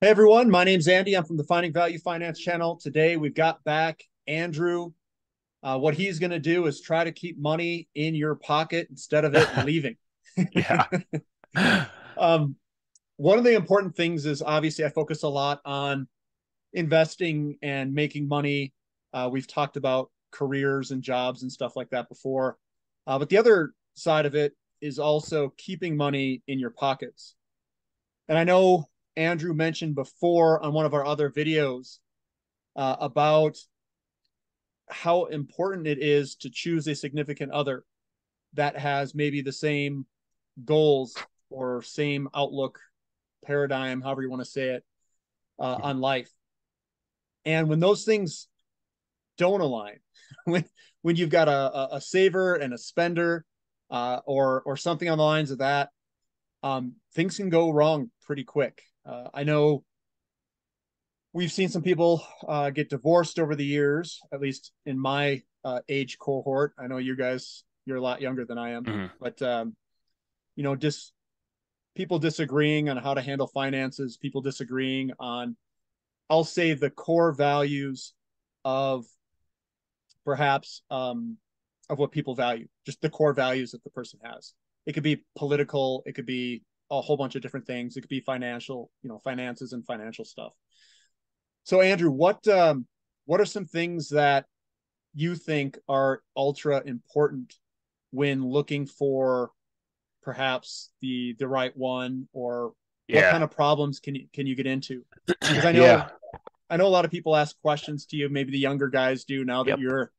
Hey everyone, my name's Andy. I'm from the Finding Value Finance channel. Today we've got back Andrew. Uh, what he's going to do is try to keep money in your pocket instead of it leaving. yeah. um, one of the important things is obviously I focus a lot on investing and making money. Uh, we've talked about careers and jobs and stuff like that before. Uh, but the other side of it is also keeping money in your pockets. And I know Andrew mentioned before on one of our other videos uh, about how important it is to choose a significant other that has maybe the same goals or same outlook paradigm however you want to say it uh, on life. And when those things don't align when when you've got a, a saver and a spender uh, or or something on the lines of that um, things can go wrong pretty quick uh, I know we've seen some people uh, get divorced over the years, at least in my uh, age cohort. I know you guys, you're a lot younger than I am, mm-hmm. but um, you know, just people disagreeing on how to handle finances, people disagreeing on, I'll say, the core values of perhaps um, of what people value, just the core values that the person has. It could be political, it could be a whole bunch of different things. It could be financial, you know, finances and financial stuff. So, Andrew, what um, what are some things that you think are ultra important when looking for perhaps the the right one, or yeah. what kind of problems can you can you get into? Because I know yeah. I know a lot of people ask questions to you. Maybe the younger guys do now that yep. you're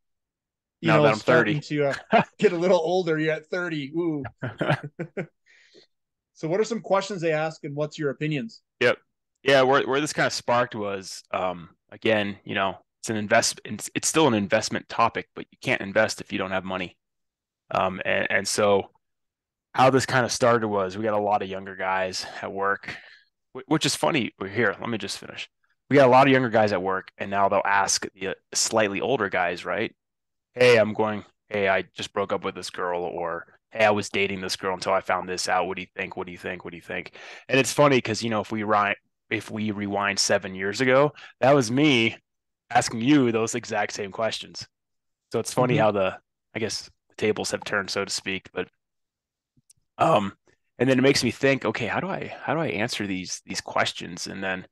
you now know, that I'm 30 to uh, get a little older. You're at 30. Ooh. So, what are some questions they ask, and what's your opinions? Yep. Yeah, where where this kind of sparked was, um, again, you know, it's an invest. It's, still an investment topic, but you can't invest if you don't have money. Um, and, and so how this kind of started was we got a lot of younger guys at work, which is funny. Here, let me just finish. We got a lot of younger guys at work, and now they'll ask the slightly older guys, right? Hey, I'm going. Hey, I just broke up with this girl, or hey, I was dating this girl until I found this out. What do you think? What do you think? What do you think? And it's funny because you know if we rewind if we rewind seven years ago, that was me asking you those exact same questions. So it's funny mm-hmm. how the I guess the tables have turned, so to speak. But um, and then it makes me think, okay, how do I how do I answer these these questions? And then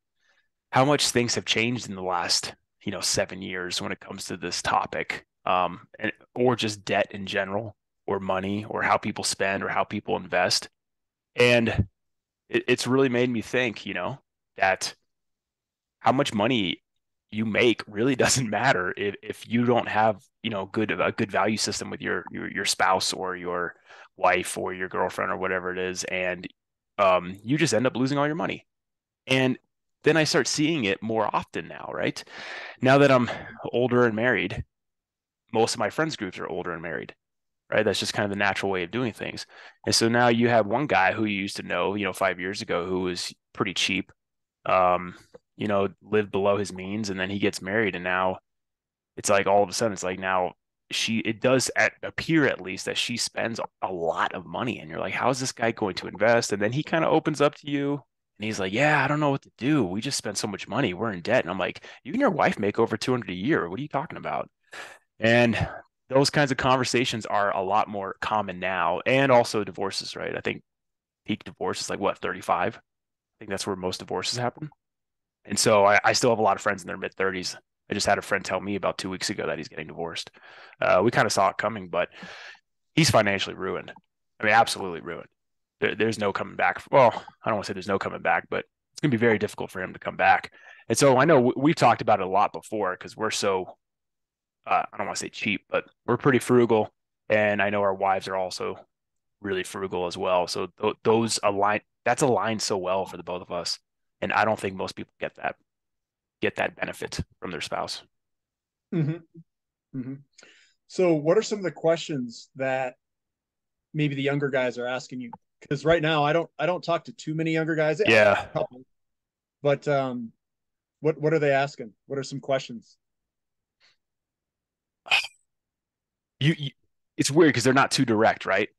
how much things have changed in the last you know seven years when it comes to this topic, um, and or just debt in general or money or how people spend or how people invest. And it, it's really made me think, you know, that how much money you make really doesn't matter if, if you don't have, you know, good a good value system with your your, your spouse or your wife or your girlfriend or whatever it is. And um, you just end up losing all your money. And then I start seeing it more often now, right? Now that I'm older and married, most of my friends groups are older and married right? That's just kind of the natural way of doing things. And so now you have one guy who you used to know, you know, five years ago, who was pretty cheap, um, you know, lived below his means, and then he gets married, and now it's like all of a sudden it's like now she it does at, appear at least that she spends a lot of money, and you're like, how is this guy going to invest? And then he kind of opens up to you. And he's like, "Yeah, I don't know what to do. We just spent so much money. We're in debt." And I'm like, "You and your wife make over 200 a year. What are you talking about?" And those kinds of conversations are a lot more common now and also divorces right? I think peak divorce is like what 35 i think that's where most divorces happen. And so i, I still have a lot of friends in their mid 30s i just had a friend tell me about two weeks ago that he's getting divorced. Uh, we kind of saw it coming but he's financially ruined. I mean absolutely ruined. There, there's no coming back. Well i don't want to say there's no coming back but it's going to be very difficult for him to come back. And so i know we've talked about it a lot before because we're so uh, I don't want to say cheap, but we're pretty frugal, and I know our wives are also really frugal as well. So th- those align. That's aligned so well for the both of us, and I don't think most people get that get that benefit from their spouse. Mm-hmm. Mm-hmm. So, what are some of the questions that maybe the younger guys are asking you? Because right now, I don't I don't talk to too many younger guys. Yeah. But um, what what are they asking? What are some questions? You, you it's weird because they're not too direct, right?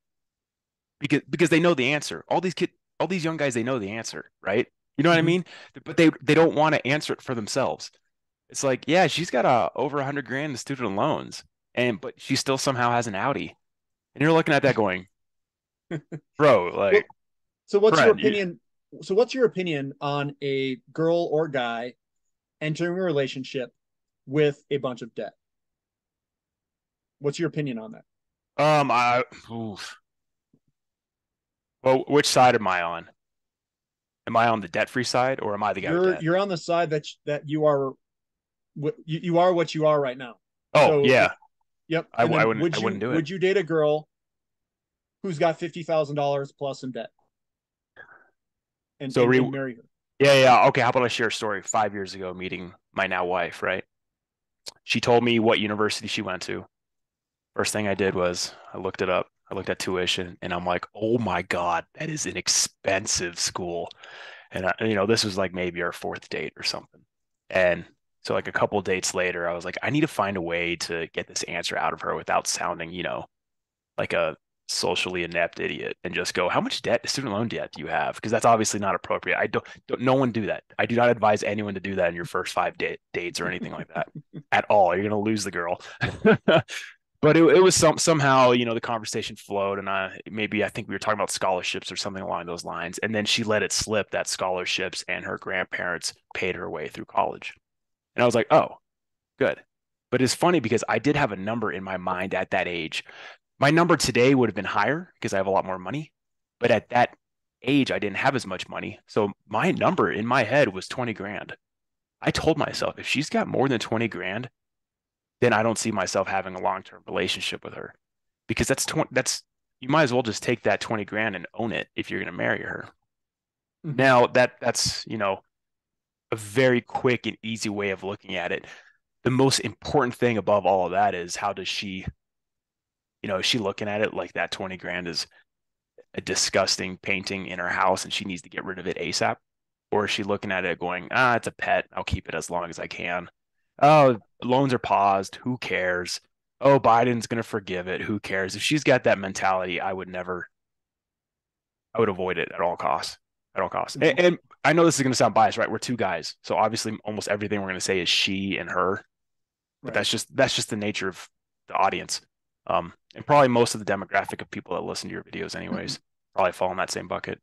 Because because they know the answer. All these kid, all these young guys, they know the answer, right? You know what mm-hmm. I mean? But they they don't want to answer it for themselves. It's like, yeah, she's got a over a hundred grand in student loans, and but she still somehow has an Audi, and you're looking at that going, bro, like. So what's friend, your opinion? You... So what's your opinion on a girl or guy entering a relationship with a bunch of debt? What's your opinion on that? Um, I. Oof. Well, which side am I on? Am I on the debt-free side, or am I the guy? You're you're on the side that that you are, you, you are what you are right now. Oh so, yeah. Yep. I, I, wouldn't. Would you, I wouldn't do it. Would you date a girl who's got fifty thousand dollars plus in debt? And so and, re- marry her. Yeah, yeah. Okay. How about I share a story? Five years ago, meeting my now wife. Right. She told me what university she went to. First thing I did was I looked it up. I looked at tuition and I'm like, oh my God, that is an expensive school. And, I, you know, this was like maybe our fourth date or something. And so, like a couple dates later, I was like, I need to find a way to get this answer out of her without sounding, you know, like a socially inept idiot and just go, how much debt, student loan debt do you have? Because that's obviously not appropriate. I don't, don't, no one do that. I do not advise anyone to do that in your first five da- dates or anything like that at all. You're going to lose the girl. but it, it was some somehow you know the conversation flowed and I maybe I think we were talking about scholarships or something along those lines and then she let it slip that scholarships and her grandparents paid her way through college. And I was like oh good. But it's funny because I did have a number in my mind at that age. My number today would have been higher because I have a lot more money but at that age I didn't have as much money. So my number in my head was 20 grand. I told myself if she's got more than 20 grand then I don't see myself having a long term relationship with her because that's 20, that's you might as well just take that 20 grand and own it if you're going to marry her. Mm-hmm. Now that that's, you know, a very quick and easy way of looking at it. The most important thing above all of that is how does she, you know, is she looking at it like that 20 grand is a disgusting painting in her house and she needs to get rid of it ASAP? Or is she looking at it going, ah, it's a pet. I'll keep it as long as I can oh, loans are paused. Who cares? Oh, Biden's going to forgive it. Who cares? If she's got that mentality, I would never, I would avoid it at all costs. At all costs. And, and, I know this is going to sound biased, right? We're two guys. So obviously almost everything we're going to say is she and her. But right. that's just that's just the nature of the audience. Um, and probably most of the demographic of people that listen to your videos anyways mm-hmm. probably fall in that same bucket.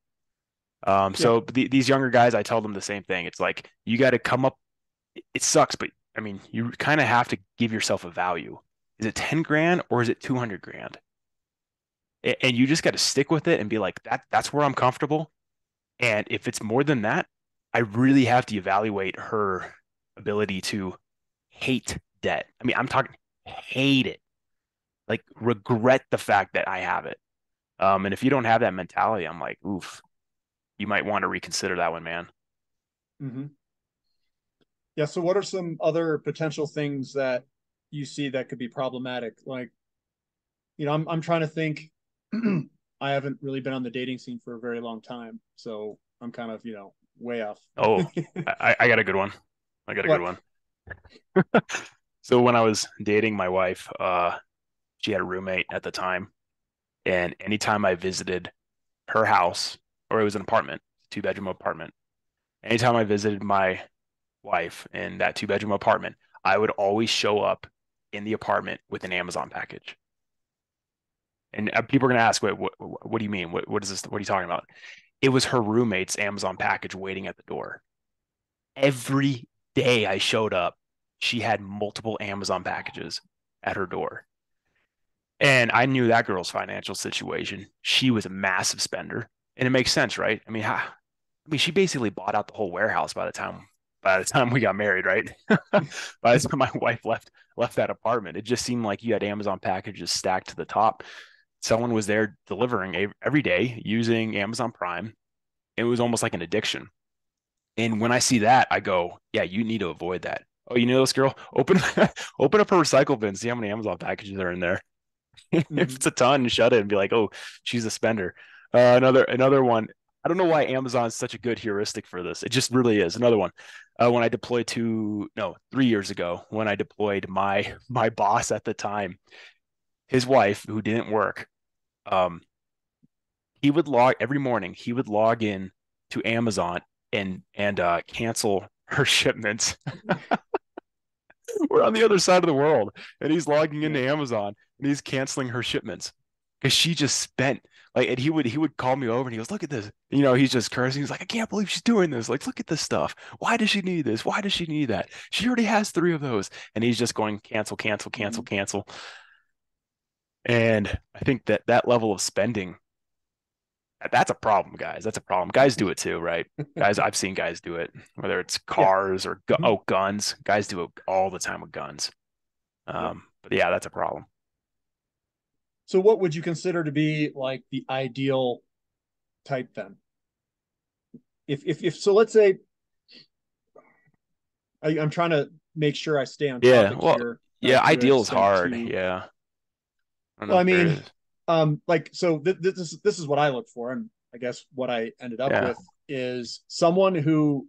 Um, so yeah. the, these younger guys, I tell them the same thing. It's like you got to come up. It sucks, but I mean, you kind of have to give yourself a value. Is it 10 grand or is it 200 grand? And you just got to stick with it and be like, that, that's where I'm comfortable. And if it's more than that, I really have to evaluate her ability to hate debt. I mean, I'm talking hate it, like regret the fact that I have it. Um, and if you don't have that mentality, I'm like, oof, you might want to reconsider that one, man. Mm-hmm. Yeah. So, what are some other potential things that you see that could be problematic? Like, you know, I'm I'm trying to think. I haven't really been on the dating scene for a very long time, so I'm kind of you know way off. Oh, I, I got a good one. I got a good one. so when I was dating my wife, uh, she had a roommate at the time, and anytime I visited her house, or it was an apartment, two bedroom apartment, anytime I visited my wife in that two bedroom apartment, I would always show up in the apartment with an Amazon package. And uh, people are going to ask, wait, what, what do you mean? What, what is this? What are you talking about? It was her roommate's Amazon package waiting at the door. Every day I showed up, she had multiple Amazon packages at her door. And I knew that girl's financial situation. She was a massive spender. And it makes sense, right? I mean, I mean, she basically bought out the whole warehouse by the time by the time we got married, right? by the time my wife left left that apartment, it just seemed like you had Amazon packages stacked to the top. Someone was there delivering every day using Amazon Prime. It was almost like an addiction. And when I see that, I go, "Yeah, you need to avoid that." Oh, you know this girl? Open open up her recycle bin, see how many Amazon packages are in there. Mm-hmm. if it's a ton, shut it and be like, "Oh, she's a spender." Uh, another another one. I don't know why Amazon is such a good heuristic for this. It just really is. Another one uh, when I deployed to no three years ago when I deployed my my boss at the time, his wife who didn't work, um, he would log every morning. He would log in to Amazon and and uh, cancel her shipments. We're on the other side of the world, and he's logging into Amazon and he's canceling her shipments because she just spent like and he would he would call me over and he goes look at this. You know he's just cursing. He's like i can't believe she's doing this. Like look at this stuff. Why does she need this? Why does she need that? She already has three of those. And he's just going cancel cancel cancel mm-hmm. cancel. And i think that that level of spending that's a problem guys. That's a problem. Guys do it too right? Guys i've seen guys do it whether it's cars yeah. or gu- mm-hmm. oh guns. Guys do it all the time with guns. Um but yeah that's a problem so what would you consider to be like the ideal type then? If if if so let's say I, am trying to make sure I stay on yeah, well, here. Yeah, ideal is hard. Yeah. I well, I mean, um, like so th- this is this is what I look for, and I guess what I ended up yeah. with is someone who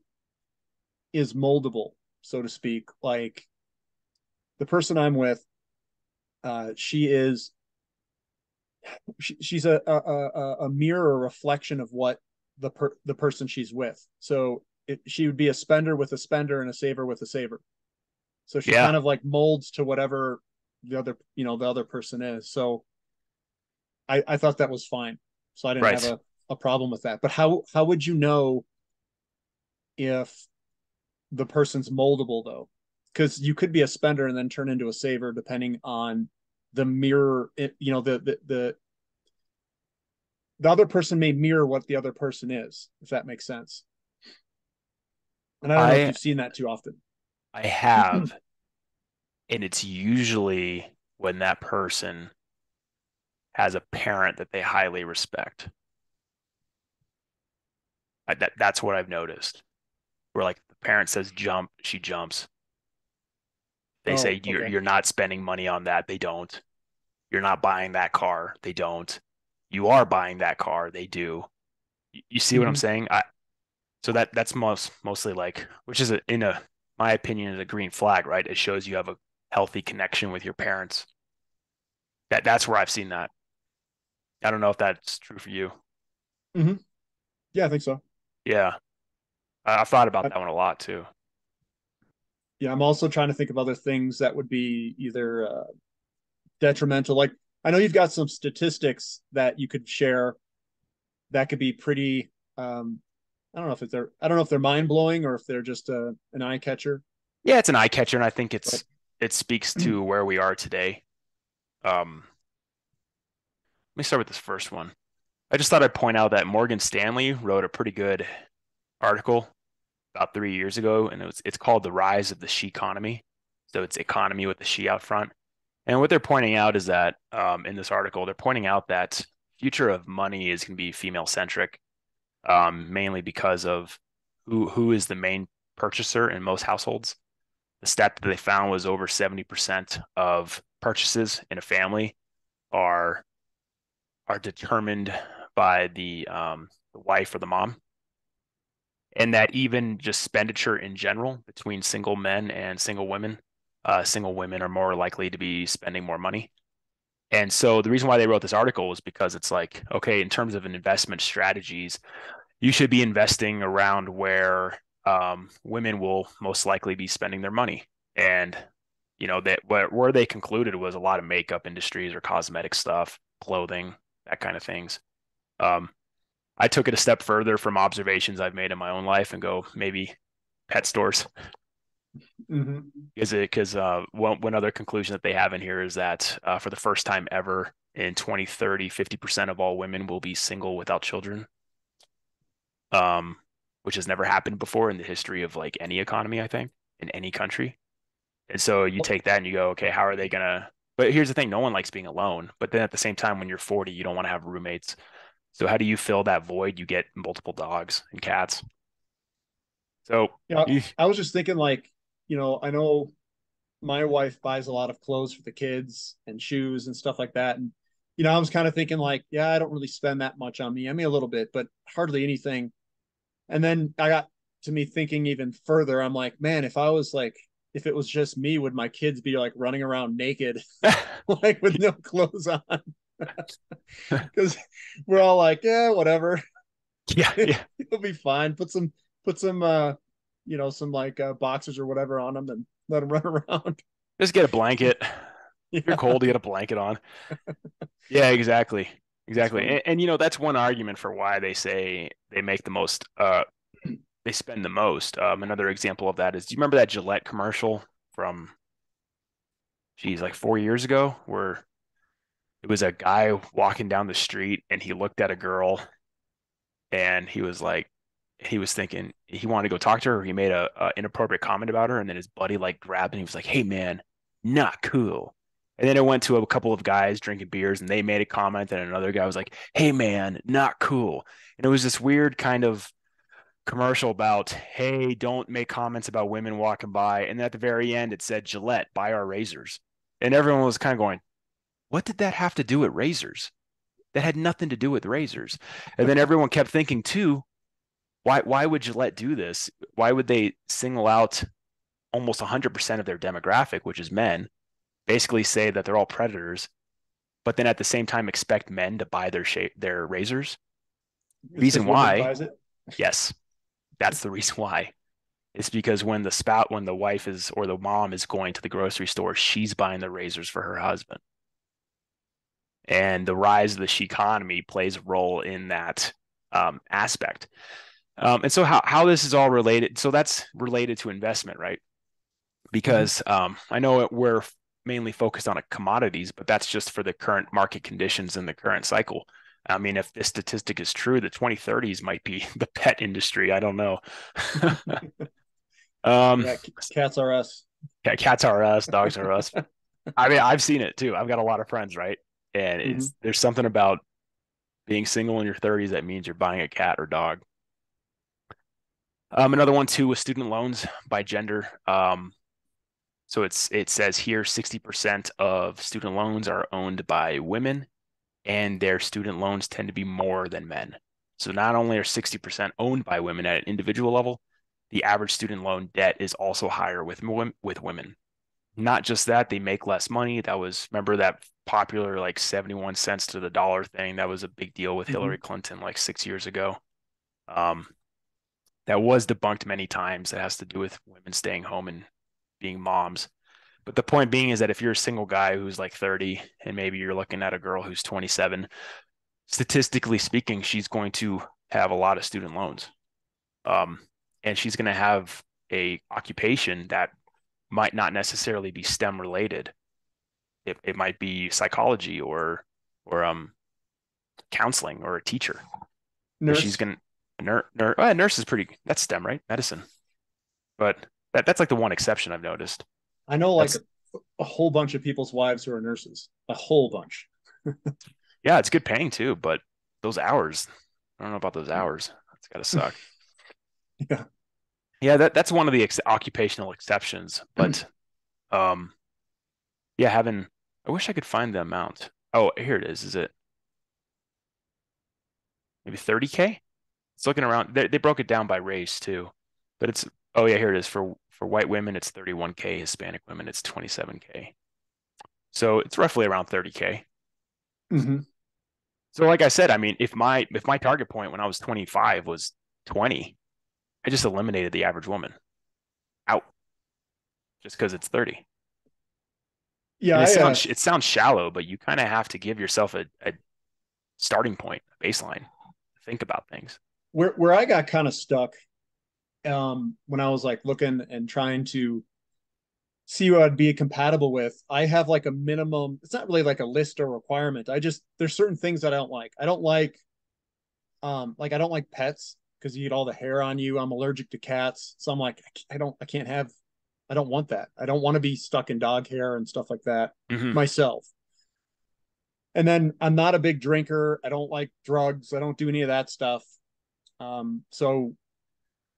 is moldable, so to speak. Like the person I'm with, uh, she is she, she's a, a a mirror reflection of what the per, the person she's with. So it, she would be a spender with a spender and a saver with a saver. So she yeah. kind of like molds to whatever the other you know the other person is. So I I thought that was fine. So I didn't right. have a, a problem with that. But how how would you know if the person's moldable though? Because you could be a spender and then turn into a saver depending on the mirror you know the, the the the other person may mirror what the other person is if that makes sense and i don't I, know if you've seen that too often i have and it's usually when that person has a parent that they highly respect I, that that's what i've noticed where like the parent says jump she jumps they oh, say you're okay. you're not spending money on that. They don't. You're not buying that car. They don't. You are buying that car. They do. You, see mm-hmm. what I'm mm-hmm. saying? I so that that's most mostly like which is a, in a my opinion is a green flag, right? It shows you have a healthy connection with your parents. That that's where I've seen that. I don't know if that's true for you. Mm-hmm. Yeah, I think so. Yeah, I, have thought about I, that one a lot too yeah, I'm also trying to think of other things that would be either uh, detrimental. Like I know you've got some statistics that you could share that could be pretty. Um, I don't know if they're I don't know if they're mind blowing or if they're just a, uh, an eye catcher. Yeah, it's an eye catcher, and I think it's it speaks to where we are today. Um, let me start with this first one. I just thought I'd point out that Morgan Stanley wrote a pretty good article about three years ago, and it was it's called the rise of the she economy. So it's economy with the she out front. And what they're pointing out is that um, in this article, they're pointing out that future of money is going to be female centric, um, mainly because of who who is the main purchaser in most households. The stat that they found was over seventy percent of purchases in a family are are determined by the um, the wife or the mom and that even just expenditure in general between single men and single women, uh, single women are more likely to be spending more money. And so the reason why they wrote this article is because it's like, okay, in terms of an investment strategies, you should be investing around where um, women will most likely be spending their money. And you know that where, where they concluded was a lot of makeup industries or cosmetic stuff, clothing, that kind of things. Um, I took it a step further from observations I've made in my own life and go maybe pet stores. Mm-hmm. Is it because uh, one, one other conclusion that they have in here is that uh, for the first time ever in 2030, 50% of all women will be single without children, um, which has never happened before in the history of like any economy, I think, in any country. And so you take that and you go, okay, how are they gonna? But here's the thing: no one likes being alone. But then at the same time, when you're 40, you don't want to have roommates. So how do you fill that void? You get multiple dogs and cats. So yeah, you... I was just thinking like, you know, I know my wife buys a lot of clothes for the kids and shoes and stuff like that. And, you know, I was kind of thinking like, yeah, I don't really spend that much on me. I mean, a little bit, but hardly anything. And then I got to me thinking even further. I'm like, man, if I was like, if it was just me, would my kids be like running around naked, like with no clothes on? because we're all like, yeah, whatever. Yeah, yeah. It'll be fine. Put some put some uh you know some like uh, boxers or whatever on them and let them run around. Just get a blanket. Yeah. If you're cold, you get a blanket on. yeah, exactly. Exactly. And, and, you know, that's one argument for why they say they make the most uh they spend the most. Um another example of that is do you remember that Gillette commercial from geez, like four years ago where it was a guy walking down the street and he looked at a girl and he was like he was thinking he wanted to go talk to her. He made a, a, inappropriate comment about her, and then his buddy like grabbed and he was like, "Hey man, not cool." And then it went to a couple of guys drinking beers, and they made a comment, and another guy was like, "Hey man, not cool." And it was this weird kind of commercial about, "Hey, don't make comments about women walking by." And at the very end, it said, "Gillette, buy our razors," and everyone was kind of going, "What did that have to do with razors?" That had nothing to do with razors. And then everyone kept thinking too, why why would Gillette do this? Why would they single out almost 100% of their demographic, which is men, basically say that they're all predators, but then at the same time expect men to buy their shape their razors? reason why? yes, that's the reason why. It's because when the spout, when the wife is or the mom is going to the grocery store, she's buying the razors for her husband. And the rise of the she economy plays a role in that um, aspect. Um, and so how, how this is all related. So that's related to investment, right? Because mm-hmm. um, I know we're mainly focused on commodities, but that's just for the current market conditions and the current cycle. I mean, if this statistic is true, the 2030s might be the pet industry. I don't know. um, yeah, cats are us. Yeah, cats are us. Dogs are us. I mean, I've seen it too. I've got a lot of friends, right? And it's mm-hmm. there's something about being single in your 30s that means you're buying a cat or dog. Um, another one too was student loans by gender. Um, so it's it says here 60% of student loans are owned by women, and their student loans tend to be more than men. So not only are 60% owned by women at an individual level, the average student loan debt is also higher with with women. Not just that, they make less money. That was remember that popular like 71 cents to the dollar thing. That was a big deal with mm-hmm. Hillary Clinton like six years ago. Um, that was debunked many times. That has to do with women staying home and being moms. But the point being is that if you're a single guy who's like 30 and maybe you're looking at a girl who's 27, statistically speaking, she's going to have a lot of student loans. Um, and she's going to have a occupation that might not necessarily be STEM related. It, it might be psychology or or um counseling or a teacher. Nurse. She's going to Nurse, nurse, oh, nurse is pretty. That's STEM, right? Medicine. But that, that's like the one exception I've noticed. I know like a, a whole bunch of people's wives who are nurses. A whole bunch. yeah, it's good paying too, but those hours, I don't know about those hours. It's got to suck. yeah. Yeah, that, that's one of the ex- occupational exceptions. But um yeah, having I wish I could find the amount. Oh, here it is. Is it maybe 30k? It's looking around. They, they broke it down by race too, but it's oh yeah, here it is for for white women it's 31k, Hispanic women it's 27k. So it's roughly around 30k. Mm-hmm. So like I said, I mean, if my if my target point when I was 25 was 20, I just eliminated the average woman out just because it's 30. Yeah, it I, sounds uh, it sounds shallow, but you kind of have to give yourself a, a starting point, a baseline. Think about things where where I got kind of stuck um, when I was like looking and trying to see what I'd be compatible with. I have like a minimum. It's not really like a list or requirement. I just there's certain things that I don't like. I don't like, um, like I don't like pets because you get all the hair on you. I'm allergic to cats, so I'm like I don't I can't have. I don't want that. I don't want to be stuck in dog hair and stuff like that mm-hmm. myself. And then I'm not a big drinker. I don't like drugs. I don't do any of that stuff. Um, so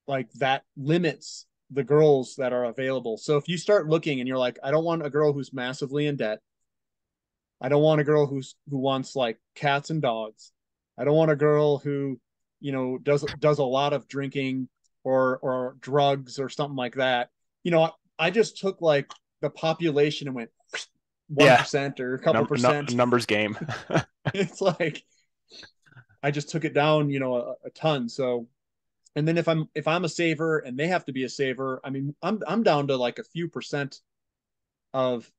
like that limits the girls that are available. So if you start looking and you're like, I don't want a girl who's massively in debt. I don't want a girl who's who wants like cats and dogs. I don't want a girl who, you know, does does a lot of drinking or or drugs or something like that. You know, I just took like the population and went one yeah. or a couple Num- percent numbers game. it's like I just took it down, you know, a, a ton. So and then if I'm if I'm a saver and they have to be a saver, I mean, I'm I'm down to like a few percent of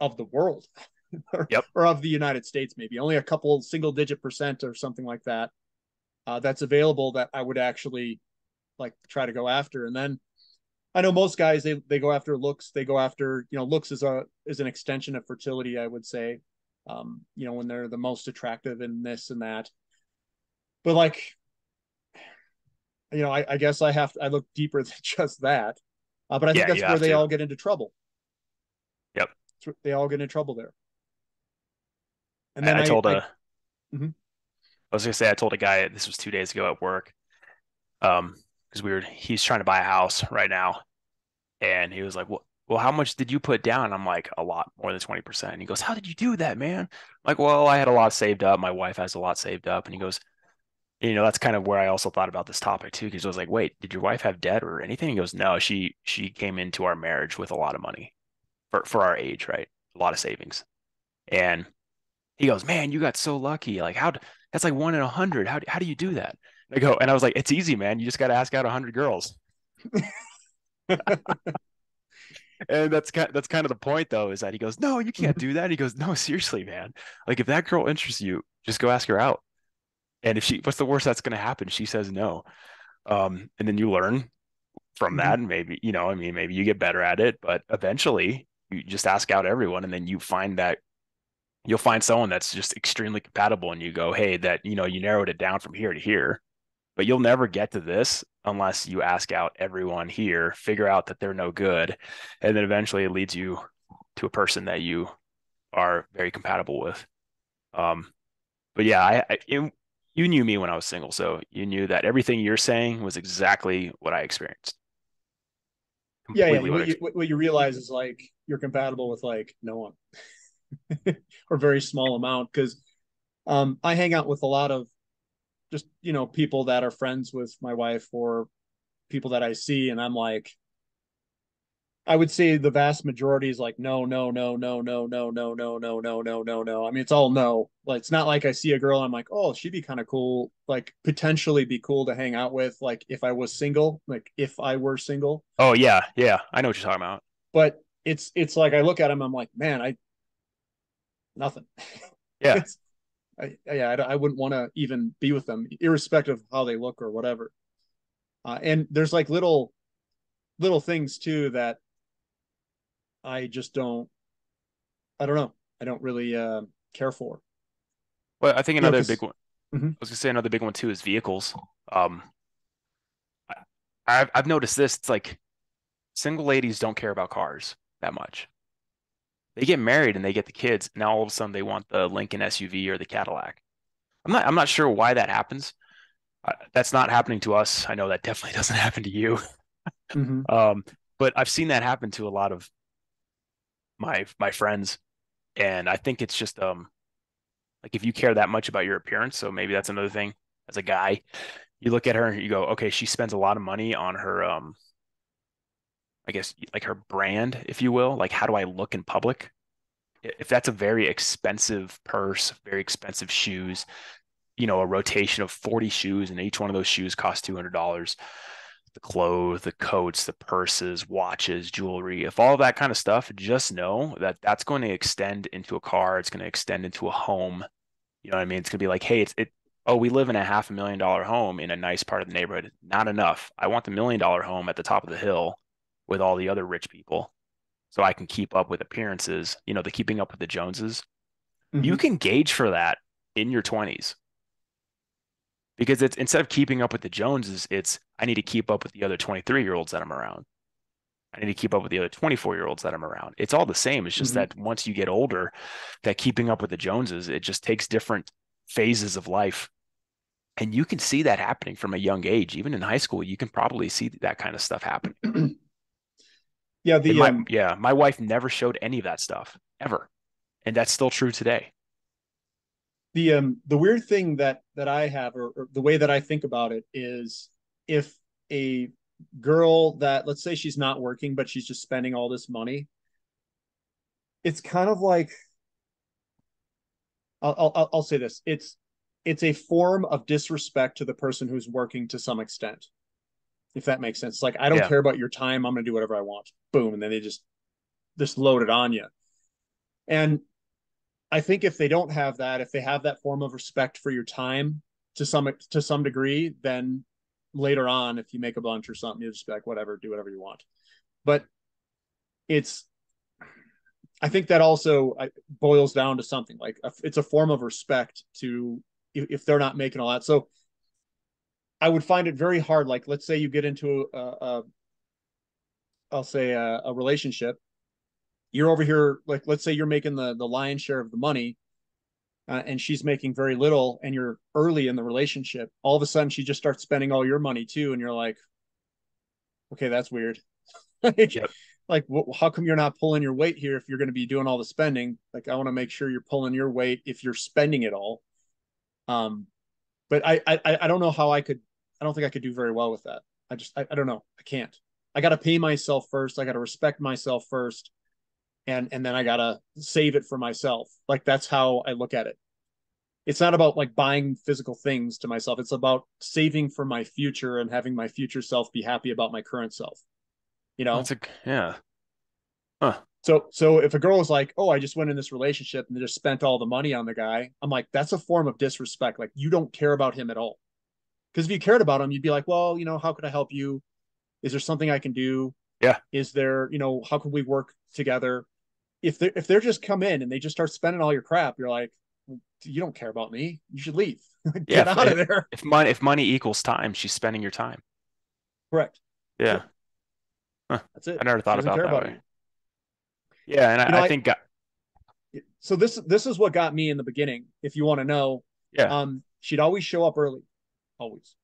of the world, or, Yep. or of the United States, maybe only a couple single digit percent or something like that. Uh, that's available that I would actually like try to go after, and then I know most guys they they go after looks. They go after you know looks is a is an extension of fertility. I would say, um, you know, when they're the most attractive in this and that. But like, you know, I, I guess I have to, I look deeper than just that. Uh, but I think Yeah, that's where they to. all get into trouble. Yep. They all get in trouble there. And I, then I told I, a, Mhm. I was gonna say I told a guy this was two days ago at work, um, because we were he's trying to buy a house right now, and he was like, "Well, well, how much did you put down?" I'm like, "A lot more than 20%." And he goes, "How did you do that, man?" I'm like, "Well, I had a lot saved up. My wife has a lot saved up." And he goes, "You know, that's kind of where I also thought about this topic too, because I was like, "Wait, did your wife have debt or anything?" He goes, "No, she she came into our marriage with a lot of money for for our age, right? A lot of savings." And he goes, "Man, you got so lucky. Like, how? That's like one in a hundred. How do- how do you do that?" I go, and I was like, "It's easy, man. You just got to ask out a hundred girls." And that's kind that's kind of the point, though, is that he goes, "No, you can't do that." He goes, "No, seriously, man. Like, if that girl interests you, just go ask her out. And if she, what's the worst that's going to happen? She says no. Um, and then you learn from Mhm. that, and maybe you know, I mean, maybe you get better at it, but eventually you just ask out everyone, and then you find that you'll find someone that's just extremely compatible and you go hey that you know you narrowed it down from here to here but you'll never get to this unless you ask out everyone here figure out that they're no good and then eventually it leads you to a person that you are very compatible with um but yeah i, I you, you knew me when i was single so you knew that everything you're saying was exactly what i experienced yeah, yeah. What What you, what you realize is like you're compatible with like no one or very small amount because um, I hang out with a lot of just you know people that are friends with my wife or people that I see, and I'm like, I would say the vast majority is like no, no, no, no, no, no, no, no, no, no, no, no, no. I mean, it's all no. Like it's not like I see a girl, I'm like, oh, she'd be kind of cool, like potentially be cool to hang out with, like if I was single, like if I were single. oh yeah yeah i know what you're talking about But it's it's like I look at him, I'm like, man, I nothing. yeah It's- I, yeah, I, I wouldn't want to even be with them, irrespective of how they look or whatever. Uh, and there's like little, little things too that I just don't. I don't know. I don't really uh, care for. Well, I think another 'cause- big one. Mhm. I was gonna say another big one too is vehicles. Um, I- I've I've noticed this. It's like single ladies don't care about cars that much. They get married and they get the kids. Now all of a sudden they want the Lincoln SUV or the Cadillac. I'm not I'm not sure why that happens. Uh, that's not happening to us. I know that definitely doesn't happen to you. Mhm. Um, but I've seen that happen to a lot of my my friends, and I think it's just um like if you care that much about your appearance, so maybe that's another thing as a guy, you look at her and you go, okay, she spends a lot of money on her um I guess like her brand, if you will. Like how do I look in public? If that's a very expensive purse, very expensive shoes, you know, a rotation of 40 shoes and each one of those shoes costs $200 the clothes, the coats, the purses, watches, jewelry, if all that kind of stuff, just know that that's going to extend into a car. It's going to extend into a home. You know what I mean? It's going to be like, hey, it's it. Oh, we live in a half a million dollar home in a nice part of the neighborhood. Not enough. I want the million dollar home at the top of the hill with all the other rich people, so I can keep up with appearances. You know, the keeping up with the Joneses. You Mhm. can gauge for that in your twenties because it's instead of keeping up with the Joneses, it's I need to keep up with the other 23 year olds that I'm around. I need to keep up with the other 24 year olds that I'm around. It's all the same. It's just Mhm. that once you get older, that keeping up with the Joneses, it just takes different phases of life. And you can see that happening from a young age. Even in high school, you can probably see that kind of stuff happening. yeah, the my, um, yeah, my wife never showed any of that stuff ever. And that's still true today. The um the weird thing that that I have or, or the way that I think about it is if a girl that let's say she's not working but she's just spending all this money it's kind of like I'll I'll, I'll say this it's it's a form of disrespect to the person who's working to some extent if that makes sense. Like I don't Yeah. care about your time. I'm going to do whatever I want. Boom, and then they just just load it on you. And I think if they don't have that, if they have that form of respect for your time to some to some degree, then later on, if you make a bunch or something, you just be like, whatever, do whatever you want. But it's, I think that also boils down to something like a, it's a form of respect to if, they're not making all that. So I would find it very hard. Like, let's say you get into a, a I'll say a, a relationship. You're over here, like, let's say you're making the the lion's share of the money, uh, and she's making very little, and you're early in the relationship. All of a sudden, she just starts spending all your money too, and you're like, okay, that's weird. like, Yep. like how come you're not pulling your weight here if you're going to be doing all the spending? Like, I want to make sure you're pulling your weight if you're spending it all. Um, but I I I don't know how I could. I don't think I could do very well with that. I just I, I don't know. I can't. I got to pay myself first. I got to respect myself first, and and then I got to save it for myself. Like that's how I look at it. It's not about like buying physical things to myself. It's about saving for my future and having my future self be happy about my current self. You know, That's a yeah. so so if a girl is like, "Oh, I just went in this relationship and they just spent all the money on the guy," I'm like, that's a form of disrespect. Like you don't care about him at all. Because if you cared about him, you'd be like, "Well, you know, how could I help you? Is there something I can do? Yeah. Is there, you know, how can we work together?" If they if they're just come in and they just start spending all your crap, you're like, "You don't care about me. You should leave. Get Yeah, if- out of there." If money if money equals time, she's spending your time. Correct. Yeah. That's it. I never thought about that about way. Yeah, and You know, I, I I- think uh, So this this is what got me in the beginning. If you want to know, yeah, Um, she'd always show up early, always,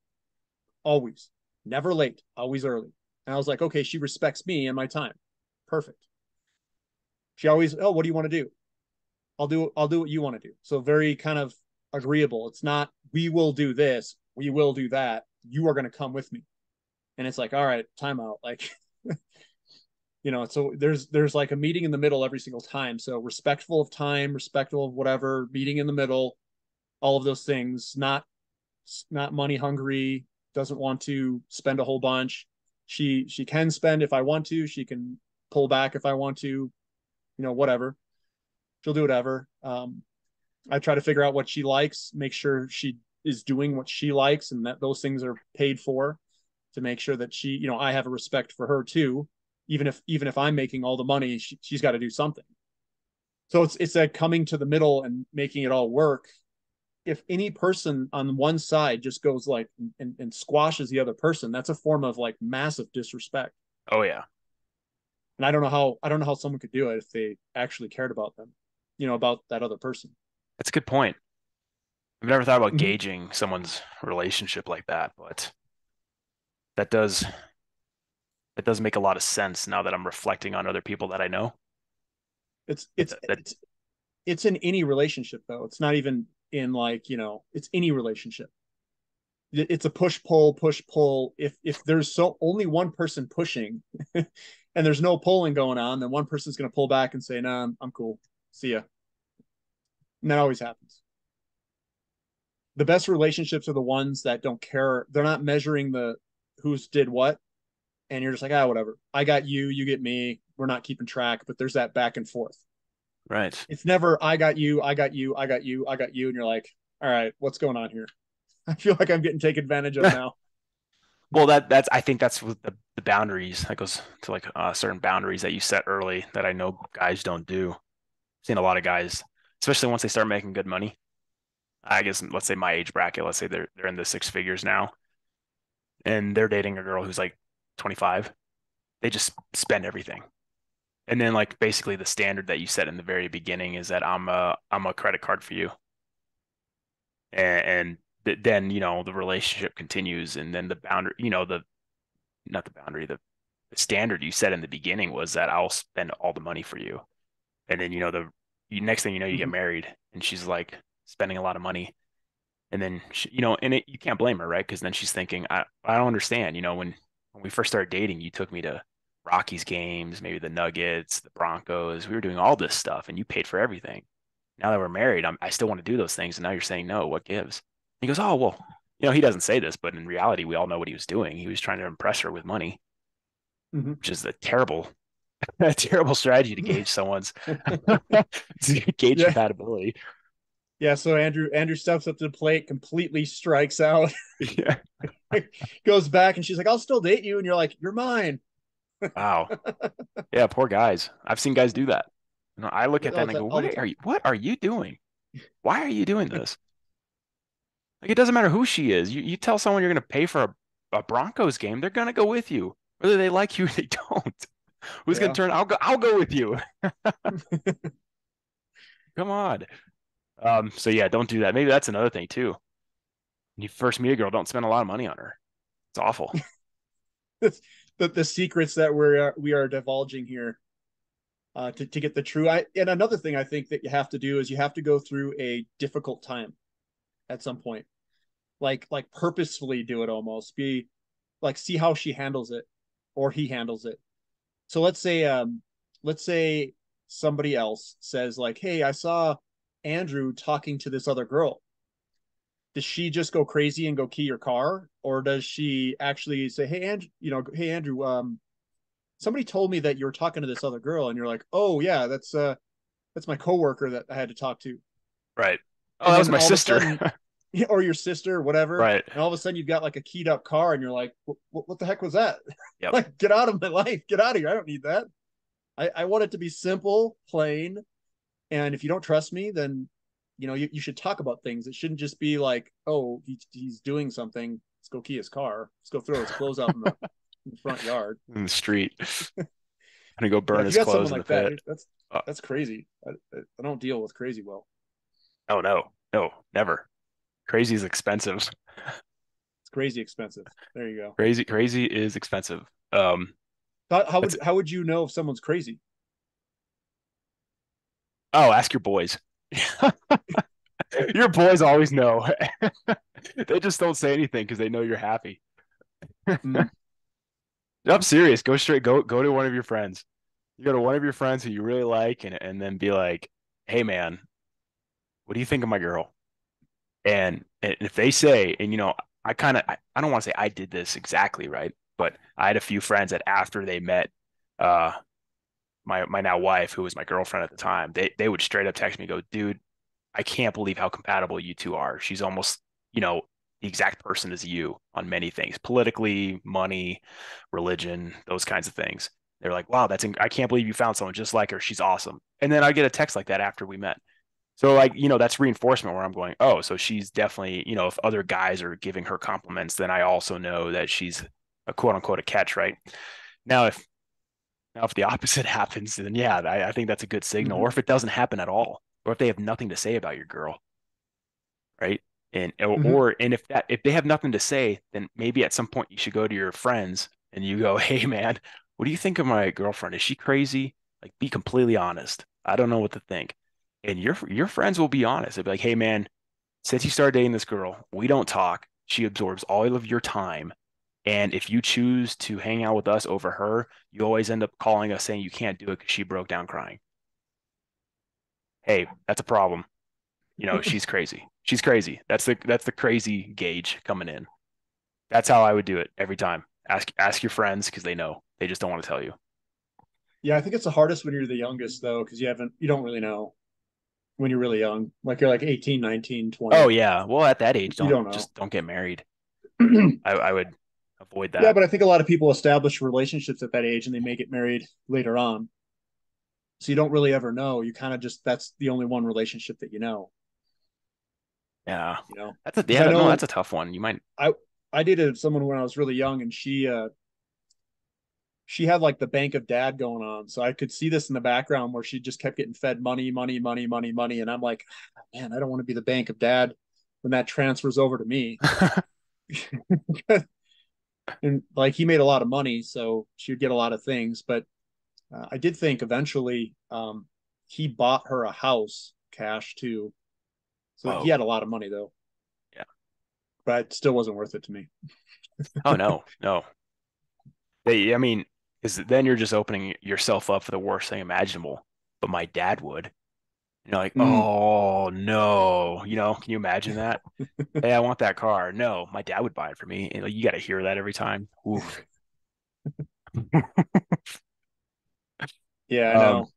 always, never late, always early. And I was like, okay, she respects me and my time. Perfect. She always, oh, what do you want to do? I'll do, I'll do what you want to do. So very kind of agreeable. It's not, we will do this, we will do that. You are going to come with me. And it's like, all right, time out. Like, you know, so there's there's like a meeting in the middle every single time. So respectful of time, respectful of whatever, meeting in the middle, all of those things. Not not money hungry. Doesn't want to spend a whole bunch. She she can spend if I want to. She can pull back if I want to. You know, whatever. She'll do whatever. Um, I try to figure out what she likes, make sure she is doing what she likes, and that those things are paid for. To make sure that she, you know, I have a respect for her too even if even if I'm making all the money, she, she's got to do something. So it's it's that coming to the middle and making it all work. If any person on one side just goes like and, and squashes the other person, that's a form of like massive disrespect. oh yeah, And I don't know how I don't know how someone could do it if they actually cared about them, you know, about that other person. that's a good point. I've never thought about Mhm. gauging someone's relationship like that, but that does that does make a lot of sense now that I'm reflecting on other people that I know. It's it's that- it's it's in any relationship though. It's not even in like you know it's any relationship. It's a push pull push pull. If if there's so only one person pushing, and there's no polling going on, then one person's going to pull back and say, "No, nah, I'm, I'm cool. See ya." And that always happens. The best relationships are the ones that don't care. They're not measuring the who's did what, and you're just like, ah, whatever. I got you, you get me. We're not keeping track, but there's that back and forth Right. it's never I got you, I got you, I got you, I got you, and you're like, all right, what's going on here? I feel like I'm getting taken advantage of now. Well, that that's I think that's the, the boundaries that goes to like uh, certain boundaries that you set early that I know guys don't do. I've seen a lot of guys, especially once they start making good money. I guess let's say my age bracket, let's say they're they're in the six figures now, and they're dating a girl who's like 25. They just spend everything, and then like basically the standard that you set in the very beginning is that I'm a I'm a credit card for you, and, and th- then you know the relationship continues, and then the boundary, you know the not the boundary, the, the standard you set in the beginning was that I'll spend all the money for you, and then you know the you, next thing you know you get Mhm. married, and she's like spending a lot of money, and then she, you know, and it, you can't blame her, right? Because then she's thinking, I I don't understand, you know, when when we first started dating, you took me to Rockies games, maybe the Nuggets, the Broncos. We were doing all this stuff, and you paid for everything. Now that we're married, I'm, I still want to do those things, and now you're saying no. What gives? He goes, oh well, you know, he doesn't say this, but in reality, we all know what he was doing. He was trying to impress her with money, Mhm. which is a terrible, a terrible strategy to gauge someone's gauge Yeah. compatibility. Yeah, so Andrew Andrew steps up to the plate, completely strikes out, Yeah. goes back, and she's like, "I'll still date you," and you're like, "You're mine." Wow. Yeah, poor guys. I've seen guys do that. You know, I look at that and I go, "What are you? What are you doing? Why are you doing this?" Like it doesn't matter who she is. You you tell someone you're going to pay for a, a Broncos game, they're going to go with you, whether they like you or they don't. Who's going to turn? I'll go. I'll go with you. Come on. Um. So yeah, don't do that. Maybe that's another thing too. When you first meet a girl, don't spend a lot of money on her. It's awful. the the secrets that we're we are divulging here uh, to to get the true. I and another thing I think that you have to do is you have to go through a difficult time at some point, like like purposefully do it almost be like see how she handles it or he handles it. So let's say um let's say somebody else says like, hey, I saw Andrew talking to this other girl does she just go crazy and go key your car or does she actually say hey andrew you know hey andrew um somebody told me that you were talking to this other girl and you're like oh yeah that's uh that's my coworker that i had to talk to Right. Oh, And that was my all of a sister. sudden- or your sister or whatever Right. and all of a sudden you've got like a keyed up car and you're like what, what the heck was that? Yep. like get out of my life. Get out of here. I don't need that. I i want it to be simple plain and if you don't trust me then you know you, you should talk about things. It shouldn't just be like oh he, he's doing something. Let's go key his car. Let's go throw his clothes out in the, in the front yard. In the street. Gonna go burn Yeah, his clothes in like the that pit. that's Uh, that's crazy. I, I I don't deal with crazy well. Oh no, no, never. Crazy is expensive. it's crazy expensive there you go Crazy, crazy is expensive. Um, how, how would how would you know if someone's crazy oh, ask your boys. Your boys always know. They just don't say anything because they know you're happy. Mm. I'm serious. Go straight. Go go to one of your friends. You go to one of your friends who you really like, and and then be like, "Hey, man, what do you think of my girl?" And, and if they say, and you know, I kind of, I, I don't want to say I did this exactly right, but I had a few friends that after they met, uh, my my now wife, who was my girlfriend at the time, they they would straight up text me, go, "Dude, I can't believe how compatible you two are. She's almost, you know, the exact person as you on many things, politically, money, religion, those kinds of things." They're like, "Wow, that's inc- I can't believe you found someone just like her. She's awesome." And then I get a text like that after we met. So like, you know, that's reinforcement where I'm going, oh, so she's definitely, you know, if other guys are giving her compliments, then I also know that she's a quote unquote a catch, right? Now if now if the opposite happens, then yeah, I, I think that's a good signal. Or if it doesn't happen at all, or if they have nothing to say about your girl, right? And or, Mhm. or and if that if they have nothing to say, then maybe at some point you should go to your friends and you go, hey man, what do you think of my girlfriend? Is she crazy? Like, be completely honest. I don't know what to think and your your friends will be honest. They'll be like, "Hey, man, since you started dating this girl, we don't talk. She absorbs all of your time, and if you choose to hang out with us over her, you always end up calling us saying you can't do it because she broke down crying. Hey, that's a problem. You know, she's crazy. She's crazy. That's the that's the crazy gauge coming in. That's how I would do it every time. Ask ask your friends because they know. They just don't want to tell you. Yeah, I think it's the hardest when you're the youngest though, because you haven't you don't really know when you're really young. Like you're like 18, 19, 20. Oh yeah. Well, at that age, don't, don't just don't get married. I, I would avoid that. Yeah, but I think a lot of people establish relationships at that age and they may get married later on. So you don't really ever know. You kind of just that's the only one relationship that you know, Yeah, you know. that's a yeah, no, that's a tough one. You might I I dated someone when I was really young and she uh she had like the bank of dad going on. So I could see this in the background where she just kept getting fed money, money, money, money, money. And I'm like, man, I don't want to be the bank of dad when that transfers over to me. and like he made a lot of money, so she would get a lot of things. But uh, I did think eventually um, he bought her a house cash too. So Whoa. he had a lot of money though. Yeah. But it still wasn't worth it to me. Oh no, no. They, I mean, because then you're just opening yourself up for the worst thing imaginable. But my dad would. You know, like, Mm. oh no, you know, can you imagine that? Hey, I want that car. No, my dad would buy it for me. And, like, you got to hear that every time. Oof. Yeah, I Um, know.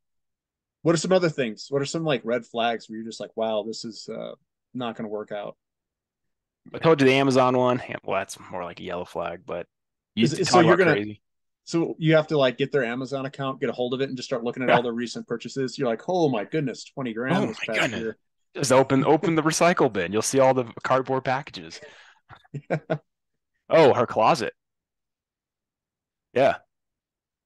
What are some other things? What are some like red flags where you're just like, wow, this is uh, not going to work out? I told you the Amazon one. Well, that's more like a yellow flag, but you Is, so you're gonna crazy. So you have to like get their Amazon account, get a hold of it, and just start looking at Yeah. all their recent purchases. You're like, oh my goodness, twenty grand Oh my goodness. year. Just open open the recycle bin. You'll see all the cardboard packages. Oh, her closet. Yeah,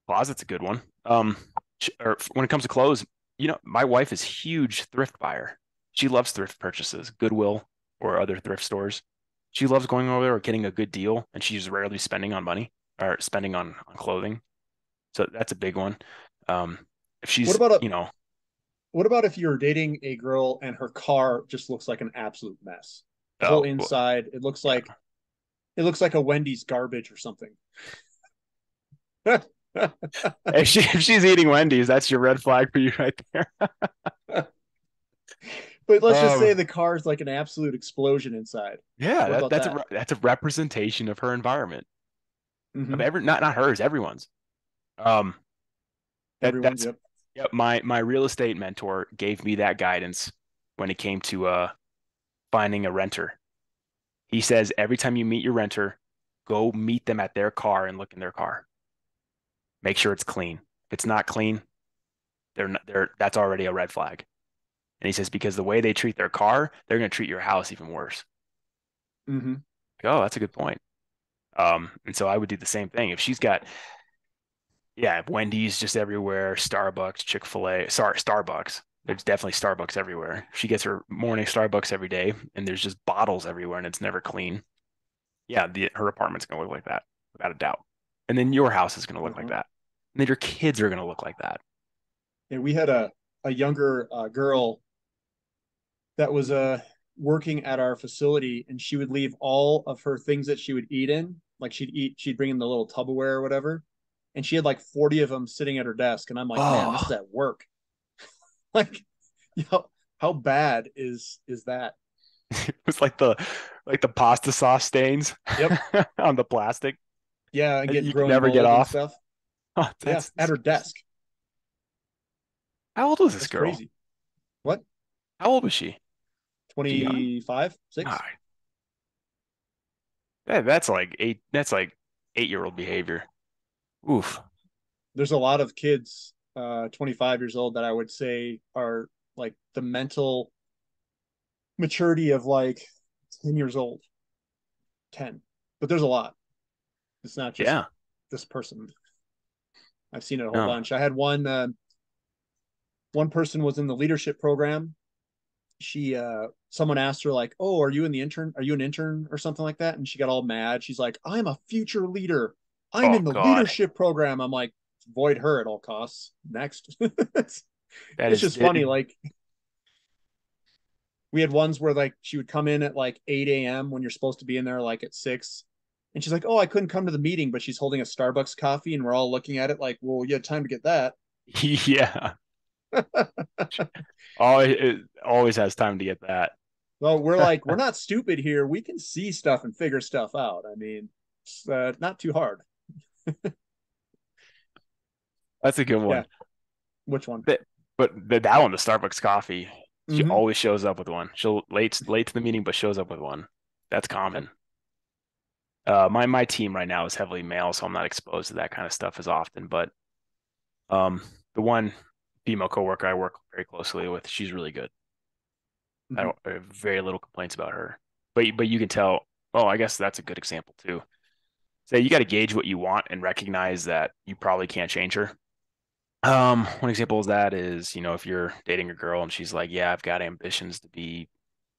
closet's a good one. Um, sh- or when it comes to clothes, you know, my wife is huge thrift buyer. She loves thrift purchases, Goodwill or other thrift stores. She loves going over there or getting a good deal, and she's rarely spending on money or spending on on clothing. So that's a big one. Um, if she's, What about a- you know, What about if you're dating a girl and her car just looks like an absolute mess? The oh, whole well, inside, it looks like it looks like a Wendy's garbage or something. if she if she's eating Wendy's, that's your red flag for you right there. But let's just Um, say the car's like an absolute explosion inside. Yeah, that, about that's a that? re- that's a representation of her environment. Mhm. Of every not not hers, everyone's. Um, that Everyone's that's yep. Yep, my my real estate mentor gave me that guidance when it came to uh finding a renter. He says every time you meet your renter, go meet them at their car and look in their car. Make sure it's clean. If it's not clean, they're not, they're that's already a red flag. And he says because the way they treat their car, they're going to treat your house even worse. Mm-hmm. Oh, that's a good point. Um, and so I would do the same thing. If she's got, yeah, Wendy's just everywhere, Starbucks, Chick-fil-A, sorry, Starbucks. There's definitely Starbucks everywhere. She gets her morning Starbucks every day, and there's just bottles everywhere, and it's never clean. Yeah, the, her apartment's gonna look like that, without a doubt. And then your house is gonna look like Mhm. that. And then your kids are gonna look like that. Yeah, we had a a younger uh, girl that was uh working at our facility, and she would leave all of her things that she would eat in, like she'd eat, she'd bring in the little Tupperware or whatever, and she had like forty of them sitting at her desk, and I'm like, man, this Oh. is at work. like, you know, how bad is is that? It was like the like the pasta sauce stains Yep. on the plastic. Yeah, and And get you never get off. stuff. Oh, Yeah, at her desk. How old was this That's girl? crazy. What? How old was she? Twenty five, six? God. Yeah, that's like eight. That's like eight-year-old behavior. Oof. there's a lot of kids uh 25 years old that i would say are like the mental maturity of like 10 years old 10 but there's a lot it's not just Yeah. this person i've seen it a whole No. bunch i had one uh, one person was in the leadership program she uh someone asked her like oh are you in the intern are you an intern or something like that? And she got all mad. She's like i'm a future leader. I'm Oh, in the God. leadership program. I'm like avoid her at all costs. Next. It's, That it's is just it- funny like we had ones where like she would come in at like 8 a.m when you're supposed to be in there like at 6 and she's like oh i couldn't come to the meeting but she's holding a starbucks coffee and we're all looking at it like well you had time to get that. Yeah. Always, always has time to get that. well we're like we're not stupid here we can see stuff and figure stuff out i mean it's uh, not too hard That's a good one. Yeah. which one But the, that one, the Starbucks coffee, she Mhm. always shows up with one. She'll late late to the meeting, but shows up with one. That's common. Uh, my my team right now is heavily male, so I'm not exposed to that kind of stuff as often. But um, the one female coworker I work very closely with, she's really good. I Mhm. don't I have very little complaints about her. But but you can tell. Oh, I guess that's a good example too. So you got to gauge what you want and recognize that you probably can't change her. Um, one example of that is, you know, if you're dating a girl and she's like, "Yeah, I've got ambitions to be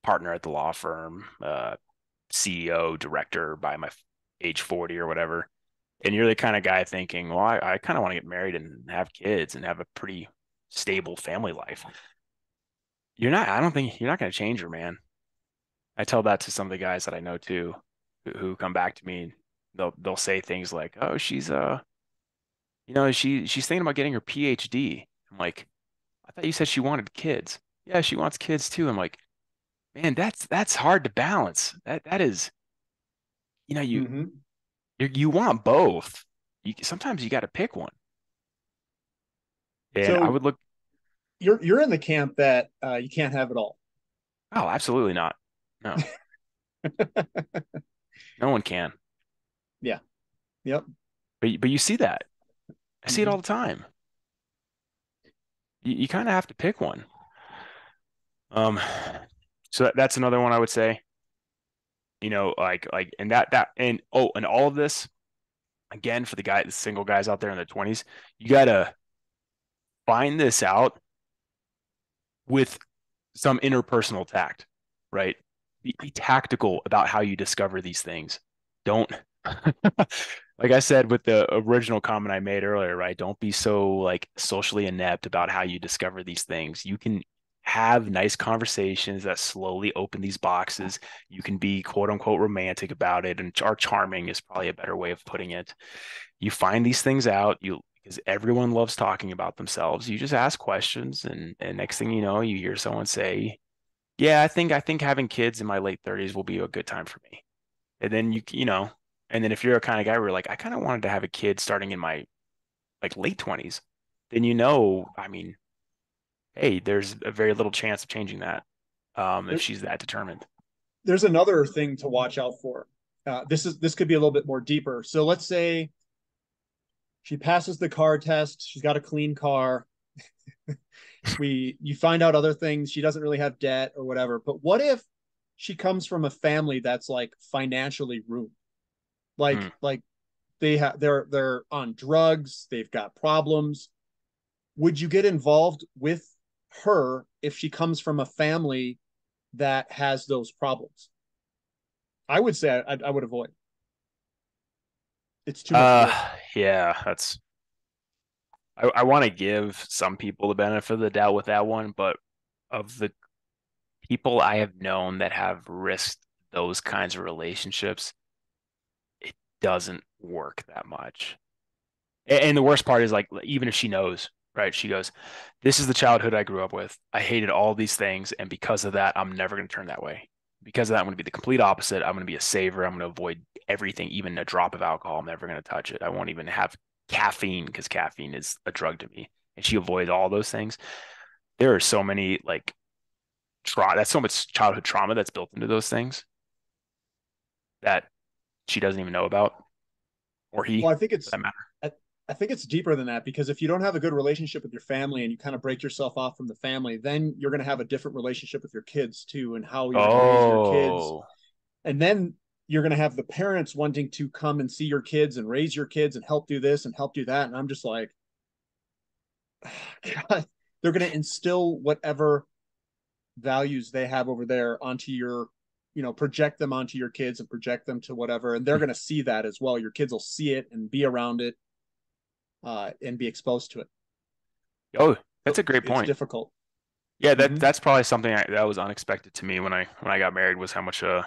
partner at the law firm, uh, CEO, director by my age 40 or whatever," and you're the kind of guy thinking, "Well, I, I kind of want to get married and have kids and have a pretty stable family life." You're not. I don't think you're not going to change her, man. I tell that to some of the guys that I know too, who, who come back to me. They'll they'll say things like, "Oh, she's uh, you know, she she's thinking about getting her PhD." I'm like, I thought you said she wanted kids. yeah, she wants kids too. I'm like, man, that's that's hard to balance. That that is, you know, you Mm-hmm. you you want both. You sometimes you got to pick one. And I would look, you're you're in the camp that uh, you can't have it all. oh, absolutely not. No, no one can. Yeah. Yep. But but you see that. I see it Mhm. all the time. You you kind of have to pick one. Um, so that, that's another one I would say. You know, like like and that that and oh, and all of this again for the guy, the single guys out there in their 20s, you gotta find this out with some interpersonal tact, right? Be, be tactical about how you discover these things. Don't, like I said with the original comment I made earlier, right? Don't be so like socially inept about how you discover these things. You can have nice conversations that slowly open these boxes. You can be quote unquote romantic about it, and or charming is probably a better way of putting it. You find these things out. You because everyone loves talking about themselves. You just ask questions, and and next thing you know, you hear someone say, "Yeah, I think I think having kids in my late 30s will be a good time for me." And then you you know, and then if you're a kind of guy where you're like, I kind of wanted to have a kid starting in my like late 20s, then you know, I mean, hey, there's a very little chance of changing that um, if she's that determined. There's another thing to watch out for. Uh, this is this could be a little bit more deeper. So let's say she passes the car test. She's got a clean car. we you find out other things. She doesn't really have debt or whatever. But what if she comes from a family that's like financially ruined? Like Hmm. like they have they're they're on drugs. They've got problems. Would you get involved with her if she comes from a family that has those problems? I would say I, I would avoid. It's too. Uh, yeah, that's. I, I want to give some people the benefit of the doubt with that one, but of the people I have known that have risked those kinds of relationships, it doesn't work that much. And the worst part is like, even if she knows, right? She goes, This is the childhood I grew up with. I hated all these things. And because of that, I'm never going to turn that way. Because of that, I'm going to be the complete opposite. I'm going to be a saver. I'm going to avoid everything, even a drop of alcohol. I'm never going to touch it. I won't even have caffeine because caffeine is a drug to me. And she avoids all those things. There are so many like tra- that's so much childhood trauma that's built into those things that she doesn't even know about, or he, Well, I think it's that matter. I, I think it's deeper than that because if you don't have a good relationship with your family and you kind of break yourself off from the family, then you're going to have a different relationship with your kids too, and how going to raise your kids. Oh, And then you're going to have the parents wanting to come and see your kids and raise your kids and help do this and help do that. And I'm just like, God, they're going to instill whatever values they have over there onto your you know project them onto your kids and project them to whatever and they're going to see that as well your kids will see it and be around it uh and be exposed to it oh, that's a great it's point. difficult Yeah, that Mhm. that's probably something I, that was unexpected to me when I when I got married was how much uh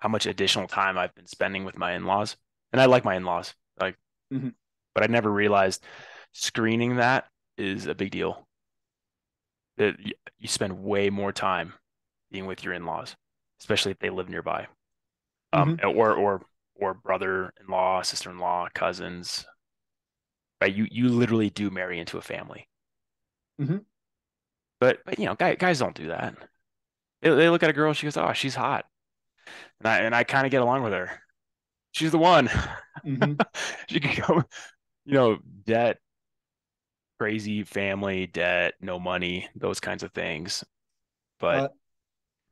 how much additional time I've been spending with my in-laws. And I like my in-laws, like, Mhm. but I never realized screening that is a big deal. That you spend way more time being with your in-laws, especially if they live nearby, um, or or or brother-in-law, sister-in-law, cousins. Right? You you literally do marry into a family. Mhm. But but you know, guys guys don't do that. They, they look at a girl, she goes, "Oh, she's hot," and I and I kind of get along with her. She's the one. Mhm. She can go, you know, debt, crazy family, debt, no money, those kinds of things. But Uh,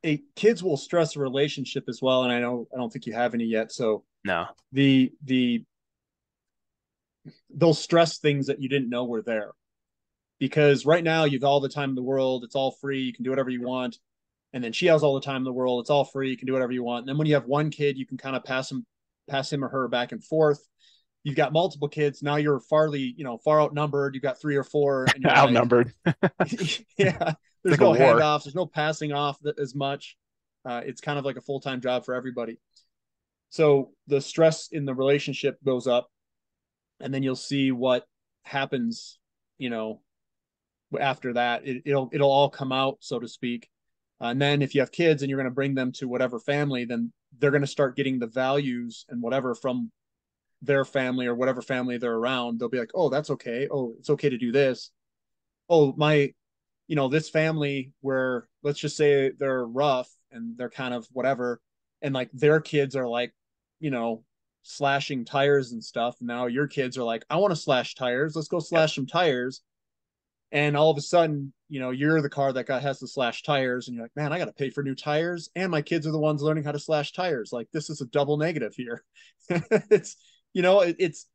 a kids will stress a relationship as well and i know i don't think you have any yet so no, the the they'll stress things that you didn't know were there because right now you've all the time in the world it's all free you can do whatever you want and then she has all the time in the world. It's all free. You can do whatever you want. And then when you have one kid you can kind of pass him pass him or her back and forth. You've got multiple kids. Now you're farly you know far outnumbered. You've got three or four and like- outnumbered. yeah. There's like no handoffs. There's no passing off as much. Uh, it's kind of like a full-time job for everybody. So the stress in the relationship goes up and then you'll see what happens you know after that. It, will it'll all come out so to speak Uh, and then if you have kids and you're going to bring them to whatever family then they're going to start getting the values and whatever from their family or whatever family they're around. They'll be like oh that's okay. Oh it's okay to do this. Oh my you know this family where let's just say they're rough and they're kind of whatever. And like their kids are like you know slashing tires and stuff. Now your kids are like i want to slash tires. Let's go slash some tires. And all of a sudden you know you're the car that got has to slash tires and you're like man i got to pay for new tires and my kids are the ones learning how to slash tires. Like this is a double negative here. It's you know it, it's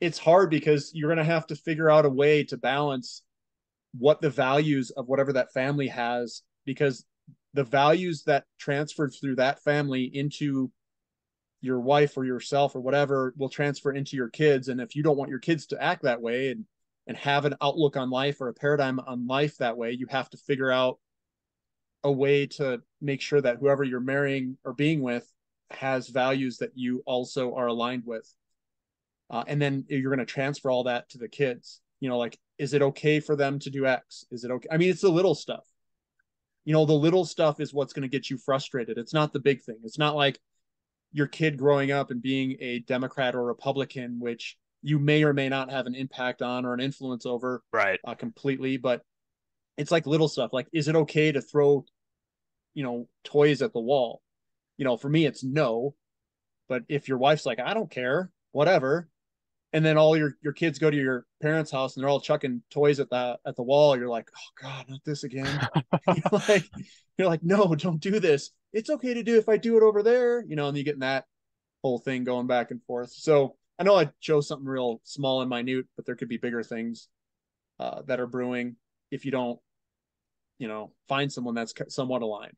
it's hard because you're going to have to figure out a way to balance what the values of whatever that family has because the values that transferred through that family into your wife or yourself or whatever will transfer into your kids and if you don't want your kids to act that way and and have an outlook on life or a paradigm on life that way you have to figure out a way to make sure that whoever you're marrying or being with has values that you also are aligned with. Uh, and then you're going to transfer all that to the kids. You know like is it okay for them to do x? Is it okay? I mean it's the little stuff. You know the little stuff is what's going to get you frustrated. It's not the big thing. It's not like your kid growing up and being a democrat or republican which you may or may not have an impact on or an influence over right uh, completely but it's like little stuff like is it okay to throw you know toys at the wall you know for me it's no but if your wife's like i don't care whatever and then all your your kids go to your parents' house and they're all chucking toys at the at the wall. You're like, oh god, not this again. you're like, you're like, no, don't do this. It's okay to do if I do it over there, you know. And you get in that whole thing going back and forth. So I know I chose something real small and minute, but there could be bigger things uh, that are brewing if you don't, you know, find someone that's somewhat aligned.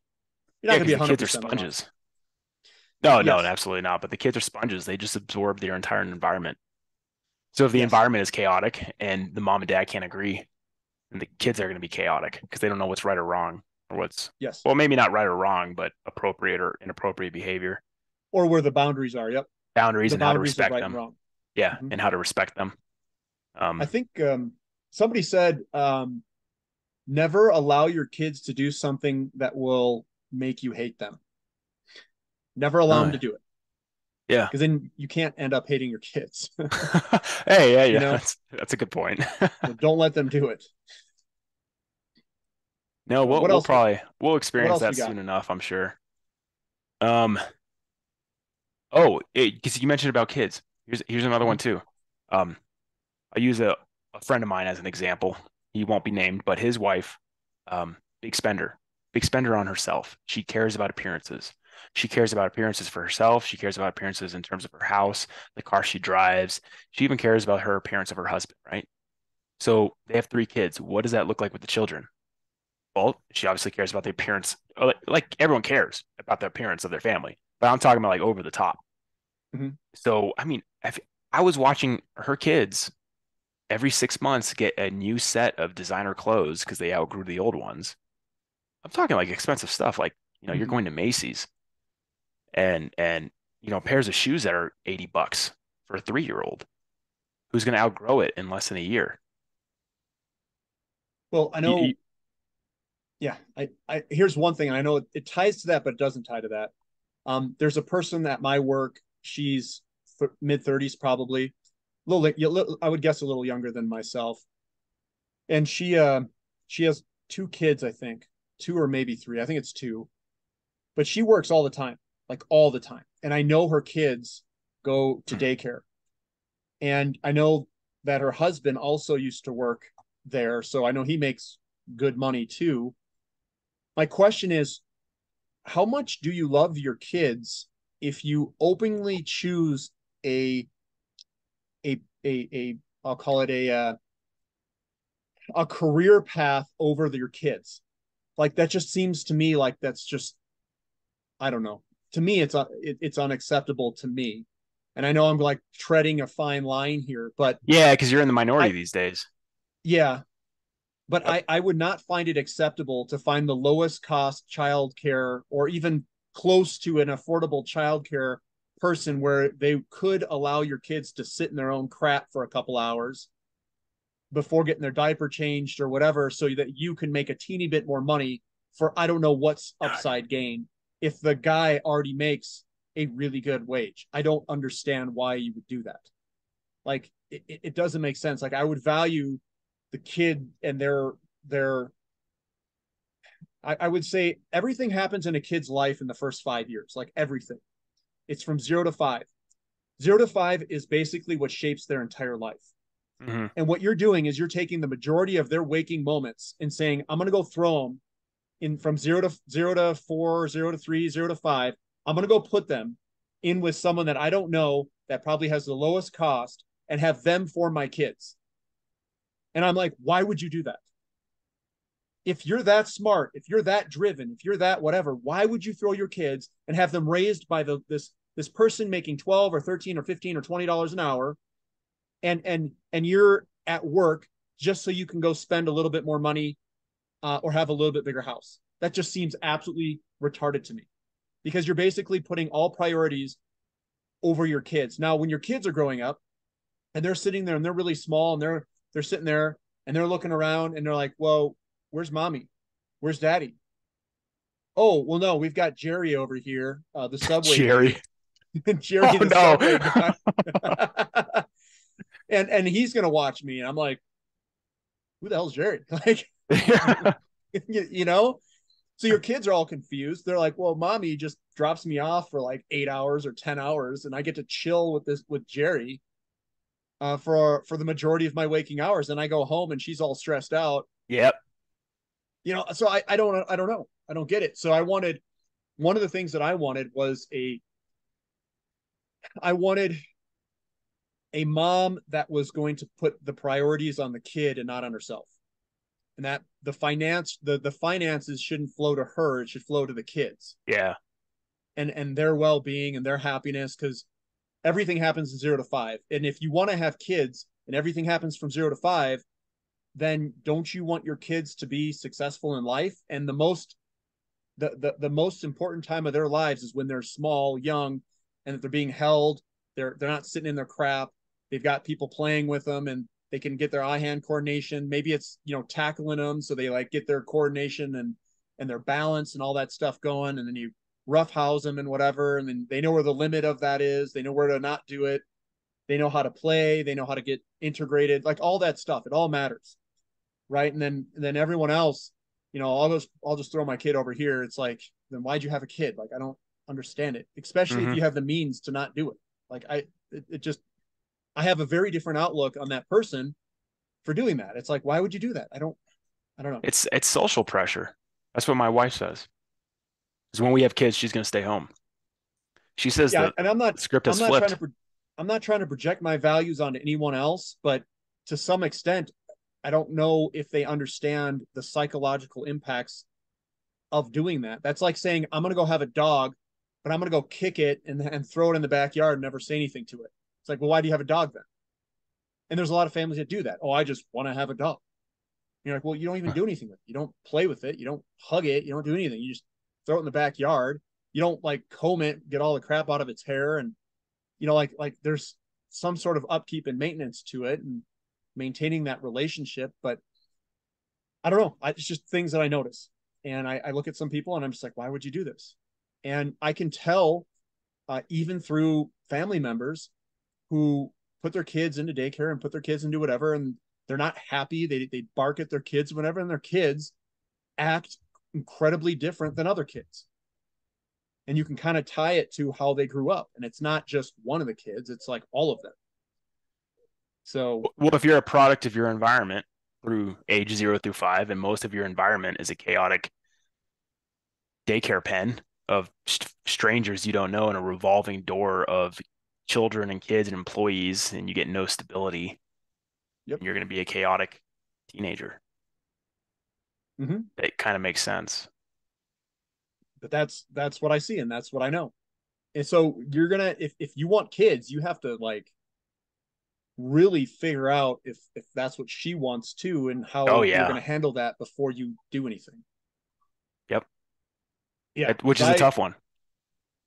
You're not yeah, gonna be 100 kids are sponges. No, yes. no, absolutely not. But the kids are sponges. They just absorb their entire environment. So if the yes. environment is chaotic and the mom and dad can't agree, then the kids are going to be chaotic because they don't know what's right or wrong or what's yes. Well, maybe not right or wrong, but appropriate or inappropriate behavior. Or where the boundaries are. Yep. Boundaries and how to respect right them. Yeah, mm-hmm. and how to respect them. Um, I think um, somebody said, um, never allow your kids to do something that will make you hate them. Never allow uh, them to do it. Yeah. Because then you can't end up hating your kids. hey, yeah, yeah. You know? that's, that's a good point. so don't let them do it. No, we'll, we'll probably we'll experience that soon enough, I'm sure. Um oh, because you mentioned about kids. Here's here's another one too. Um I use a, a friend of mine as an example. He won't be named, but his wife, um, big spender, big spender on herself. She cares about appearances. She cares about appearances for herself. She cares about appearances in terms of her house, the car she drives. She even cares about her appearance of her husband, right? So they have three kids. What does that look like with the children? Well, she obviously cares about the appearance. Like everyone cares about the appearance of their family, but I'm talking about like over the top. Mm-hmm. So, I mean, if I was watching her kids every six months get a new set of designer clothes because they outgrew the old ones. I'm talking like expensive stuff, like you know, mm-hmm. you're going to Macy's and and you know pairs of shoes that are 80 bucks for a three year old who's going to outgrow it in less than a year well i know you, yeah I, I here's one thing i know it, it, ties to that but it doesn't tie to that um there's a person at my work she's mid 30s probably a little i would guess a little younger than myself and she uh she has two kids i think two or maybe three i think it's two but she works all the time like all the time. And I know her kids go to hmm. daycare. And I know that her husband also used to work there. So I know he makes good money too. My question is how much do you love your kids if you openly choose a a a, a I'll call it a uh, a career path over your kids. Like that just seems to me like that's just I don't know. To me it's uh, it, it's unacceptable to me. And i know i'm like treading a fine line here but yeah because you're in the minority I, these days. Yeah but I, I would not find it acceptable to find the lowest cost childcare or even close to an affordable childcare person where they could allow your kids to sit in their own crap for a couple hours before getting their diaper changed or whatever so that you can make a teeny bit more money for I don't know what's upside gain if the guy already makes a really good wage. I don't understand why you would do that. Like it, it doesn't make sense. Like I would value the kid and their their I, I would say everything happens in a kid's life in the first five years, like everything. It's from zero to five. Zero to five is basically what shapes their entire life. Mm-hmm. And what you're doing is you're taking the majority of their waking moments and saying, I'm going to go throw them in from zero to zero to four, zero to three, zero to five. I'm going to go put them in with someone that I don't know that probably has the lowest cost and have them for my kids. And I'm like, why would you do that? If you're that smart, if you're that driven, if you're that whatever, why would you throw your kids and have them raised by the this this person making 12 or 13 or 15 or 20 dollars an hour and and and you're at work just so you can go spend a little bit more money uh, or have a little bit bigger house. That just seems absolutely retarded to me because you're basically putting all priorities over your kids. Now, when your kids are growing up and they're sitting there and they're really small and they're they're sitting there and they're looking around and they're like, "Well, where's mommy? Where's daddy?" Oh, well, no, we've got Jerry over here, uh, the subway. Jerry. Jerry, oh, the no. and and he's gonna watch me, and I'm like, "Who the hell's Jerry?" Like, you, you know. So your kids are all confused. They're like, "Well, mommy just drops me off for like eight hours or ten hours, and I get to chill with this with Jerry." Uh, for for the majority of my waking hours. And I go home and she's all stressed out. Yep. You know, so I, I don't I don't know. I don't get it. So I wanted one of the things that I wanted was a I wanted a mom that was going to put the priorities on the kid and not on herself. And that the finance the the finances shouldn't flow to her, it should flow to the kids. Yeah. And and their well-being and their happiness cuz everything happens in zero to five. And if you want to have kids and everything happens from zero to five, then don't you want your kids to be successful in life? And the most the, the the most important time of their lives is when they're small, young, and that they're being held. They're they're not sitting in their crap. They've got people playing with them and they can get their eye hand coordination. Maybe it's you know tackling them so they like get their coordination and and their balance and all that stuff going. And then you roughhouse them and whatever, and then they know where the limit of that is. They know where to not do it. They know how to play. They know how to get integrated. Like all that stuff, it all matters, right? And then and then everyone else, you know, I'll just I'll just throw my kid over here. It's like, then why'd you have a kid? Like I don't understand it, especially mm-hmm. if you have the means to not do it. Like I, it, it just, I have a very different outlook on that person for doing that. It's like, why would you do that? I don't, I don't know. It's it's social pressure. That's what my wife says. Because when we have kids, she's going to stay home. She says yeah, and I'm not script has I'm not flipped. Trying to I'm not trying to project my values onto anyone else, but to some extent, I don't know if they understand the psychological impacts of doing that. That's like saying I'm going to go have a dog, but I'm going to go kick it and and throw it in the backyard and never say anything to it. It's like, well, why do you have a dog then? And there's a lot of families that do that. Oh, I just want to have a dog. You're like, well, you don't even do anything with it. You don't play with it. You don't hug it. You don't do anything. You just throw it in the backyard. You don't like comb it, get all the crap out of its hair, and you know, like like there's some sort of upkeep and maintenance to it and maintaining that relationship. But I don't know. I, it's just things that I notice, and I, I look at some people and I'm just like, why would you do this? And I can tell, uh, even through family members who put their kids into daycare and put their kids into whatever, and they're not happy. They they bark at their kids whenever, and their kids act incredibly different than other kids. And you can kind of tie it to how they grew up. And it's not just one of the kids, it's like all of them. So, well, if you're a product of your environment through age zero through five, and most of your environment is a chaotic daycare pen of st- strangers you don't know and a revolving door of children and kids and employees, and you get no stability, yep. you're going to be a chaotic teenager. Mm-hmm. It kind of makes sense. But that's that's what I see, and that's what I know. And so you're gonna if if you want kids, you have to like really figure out if if that's what she wants too, and how oh, yeah. you're gonna handle that before you do anything. Yep. Yeah, which is I, a tough one.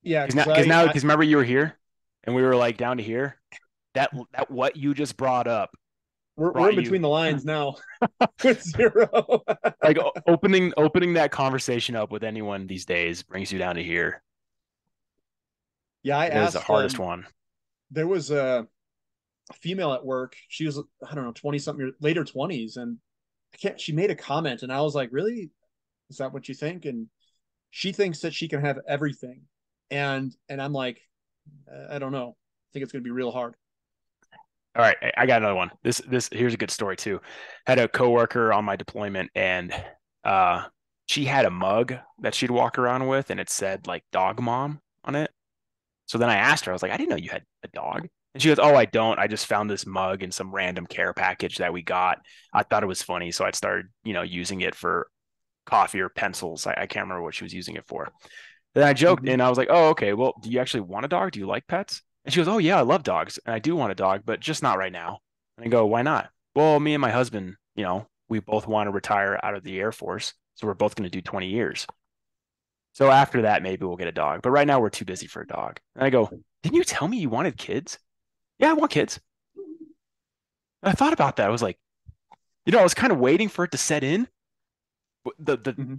Yeah, because now, now because remember you were here, and we were like down to here. That that what you just brought up we're, we're in between you... the lines now with zero. like opening opening that conversation up with anyone these days brings you down to here. Yeah, I it asked the hardest um, one. There was a, female at work. She was I don't know twenty something later twenties, and I can't. She made a comment, and I was like, "Really? Is that what you think?" And she thinks that she can have everything, and and I'm like, I don't know. I think it's going to be real hard. All right, I got another one. This this here's a good story too. Had a coworker on my deployment, and uh, she had a mug that she'd walk around with, and it said like "dog mom" on it. So then I asked her, I was like, I didn't know you had a dog. And she goes, Oh, I don't. I just found this mug in some random care package that we got. I thought it was funny, so I started, you know, using it for coffee or pencils. I, I can't remember what she was using it for. Then I joked, mm-hmm. and I was like, Oh, okay. Well, do you actually want a dog? Do you like pets? And she goes, Oh, yeah, I love dogs. And I do want a dog, but just not right now. And I go, Why not? Well, me and my husband, you know, we both want to retire out of the Air Force. So we're both going to do 20 years. So after that, maybe we'll get a dog. But right now, we're too busy for a dog. And I go, Didn't you tell me you wanted kids? Yeah, I want kids. And I thought about that. I was like, you know, I was kind of waiting for it to set in. The the mm-hmm.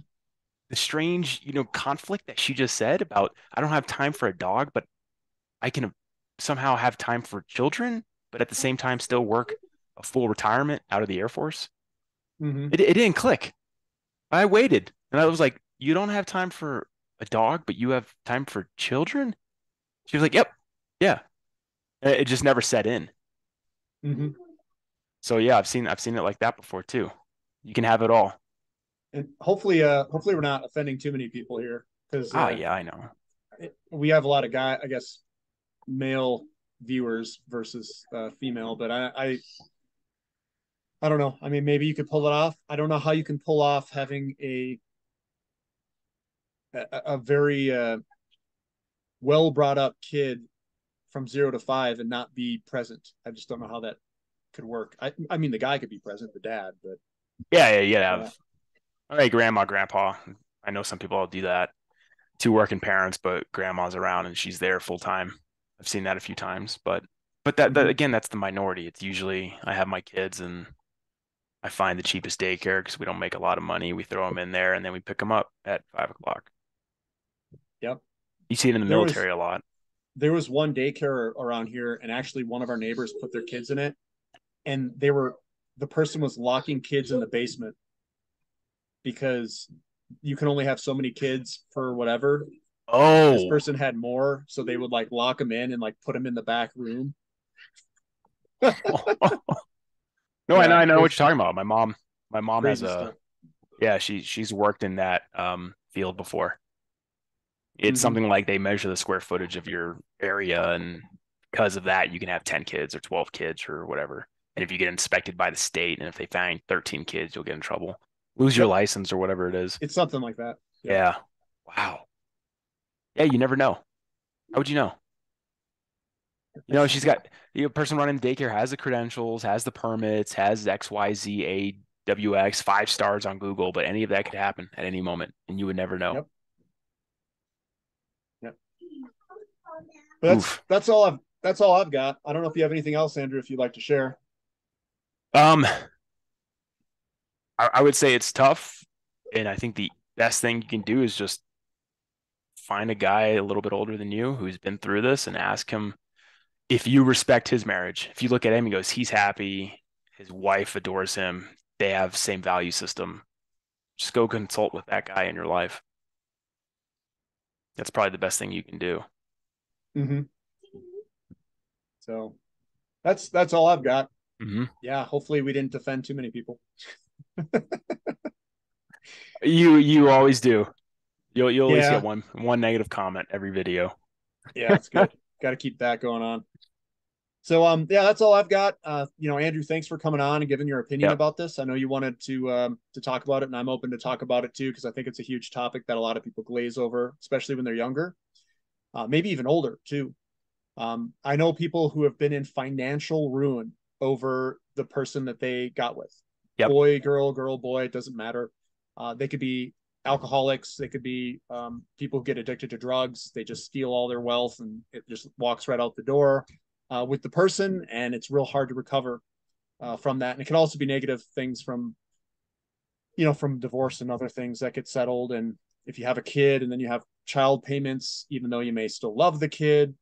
the strange, you know, conflict that she just said about I don't have time for a dog, but I can somehow have time for children, but at the same time still work a full retirement out of the Air Force. Mm-hmm. It, it didn't click. I waited and I was like, You don't have time for a dog, but you have time for children? She was like, Yep. Yeah. It just never set in. Mm-hmm. So yeah, I've seen I've seen it like that before too. You can have it all. And hopefully, uh, hopefully we're not offending too many people here because. Uh, oh yeah, I know. We have a lot of guy, I guess, male viewers versus uh, female, but I, I, I don't know. I mean, maybe you could pull it off. I don't know how you can pull off having a a, a very uh, well brought up kid from zero to five and not be present. I just don't know how that could work. I, I mean, the guy could be present, the dad, but yeah, yeah, yeah. yeah. All right, grandma, grandpa. I know some people all do that. Two working parents, but grandma's around and she's there full time. I've seen that a few times, but but that, that mm-hmm. again, that's the minority. It's usually I have my kids and I find the cheapest daycare because we don't make a lot of money. We throw them in there and then we pick them up at five o'clock. Yep. You see it in the there military was, a lot. There was one daycare around here, and actually one of our neighbors put their kids in it, and they were the person was locking kids in the basement because you can only have so many kids for whatever Oh, this person had more, so they would like lock them in and like put them in the back room. no, yeah, I know, I know what you're talking about. My mom, my mom has a, stuff. yeah, she she's worked in that um, field before. It's mm-hmm. something like they measure the square footage of your area, and because of that, you can have ten kids or twelve kids or whatever. And if you get inspected by the state, and if they find thirteen kids, you'll get in trouble, lose yep. your license or whatever it is. It's something like that. Yeah. Wow. Yeah, you never know. How would you know? You know, she's got the you know, person running the daycare has the credentials, has the permits, has X, Y, Z, A, W, X, five stars on Google, but any of that could happen at any moment, and you would never know. Yep. Yep. That's Oof. that's all I've that's all I've got. I don't know if you have anything else, Andrew, if you'd like to share. Um, I, I would say it's tough, and I think the best thing you can do is just find a guy a little bit older than you who's been through this and ask him if you respect his marriage. If you look at him, he goes, he's happy, his wife adores him, they have same value system. Just go consult with that guy in your life. That's probably the best thing you can do. Mm-hmm. So that's that's all I've got. Mm-hmm. Yeah, hopefully we didn't offend too many people. you you always do. You'll you'll always get one one negative comment every video. Yeah, that's good. got to keep that going on. So um yeah, that's all I've got. Uh, you know, Andrew, thanks for coming on and giving your opinion yep. about this. I know you wanted to um to talk about it, and I'm open to talk about it too because I think it's a huge topic that a lot of people glaze over, especially when they're younger, uh, maybe even older too. Um, I know people who have been in financial ruin over the person that they got with. Yep. Boy, girl, girl, boy, it doesn't matter. Uh, they could be alcoholics they could be um, people who get addicted to drugs they just steal all their wealth and it just walks right out the door uh, with the person and it's real hard to recover uh, from that, and it can also be negative things from, you know, from divorce and other things that get settled. And if you have a kid and then you have child payments, even though you may still love the kid,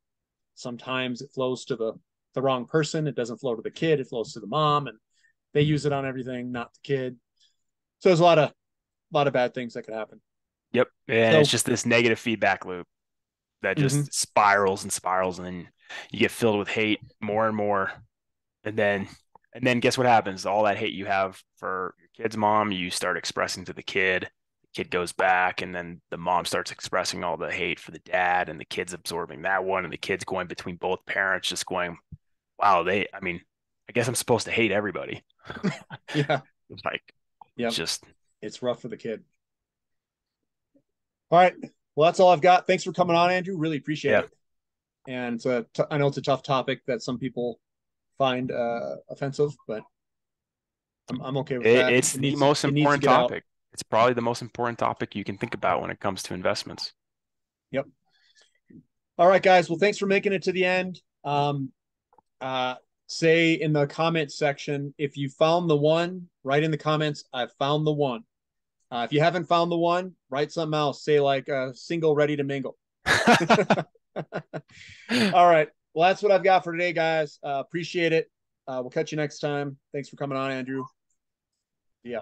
sometimes it flows to the the wrong person. It doesn't flow to the kid; it flows to the mom, and they use it on everything, not the kid. So there's a lot of a lot of bad things that could happen. Yep, and so, it's just this negative feedback loop that just mm-hmm. spirals and spirals, and then you get filled with hate more and more, and then and then guess what happens? All that hate you have for your kid's mom, you start expressing to the kid. The kid goes back, and then the mom starts expressing all the hate for the dad, and the kid's absorbing that one, and the kid's going between both parents, just going, "Wow, they." I mean, I guess I'm supposed to hate everybody. yeah, like, yeah, just it's rough for the kid. All right. Well, that's all I've got. Thanks for coming on, Andrew. Really appreciate yeah. it. And it's a t- I know it's a tough topic that some people find uh, offensive, but I'm, I'm okay with it, that. It's it needs, the most it important topic. Out. It's probably the most important topic you can think about when it comes to investments. Yep. All right, guys. Well, thanks for making it to the end. Um, uh, say in the comment section if you found the one. Write in the comments. I found the one. Uh, if you haven't found the one, write something else. Say like a uh, single ready to mingle. All right. Well, that's what I've got for today, guys. Uh, appreciate it. Uh, we'll catch you next time. Thanks for coming on, Andrew. Yeah.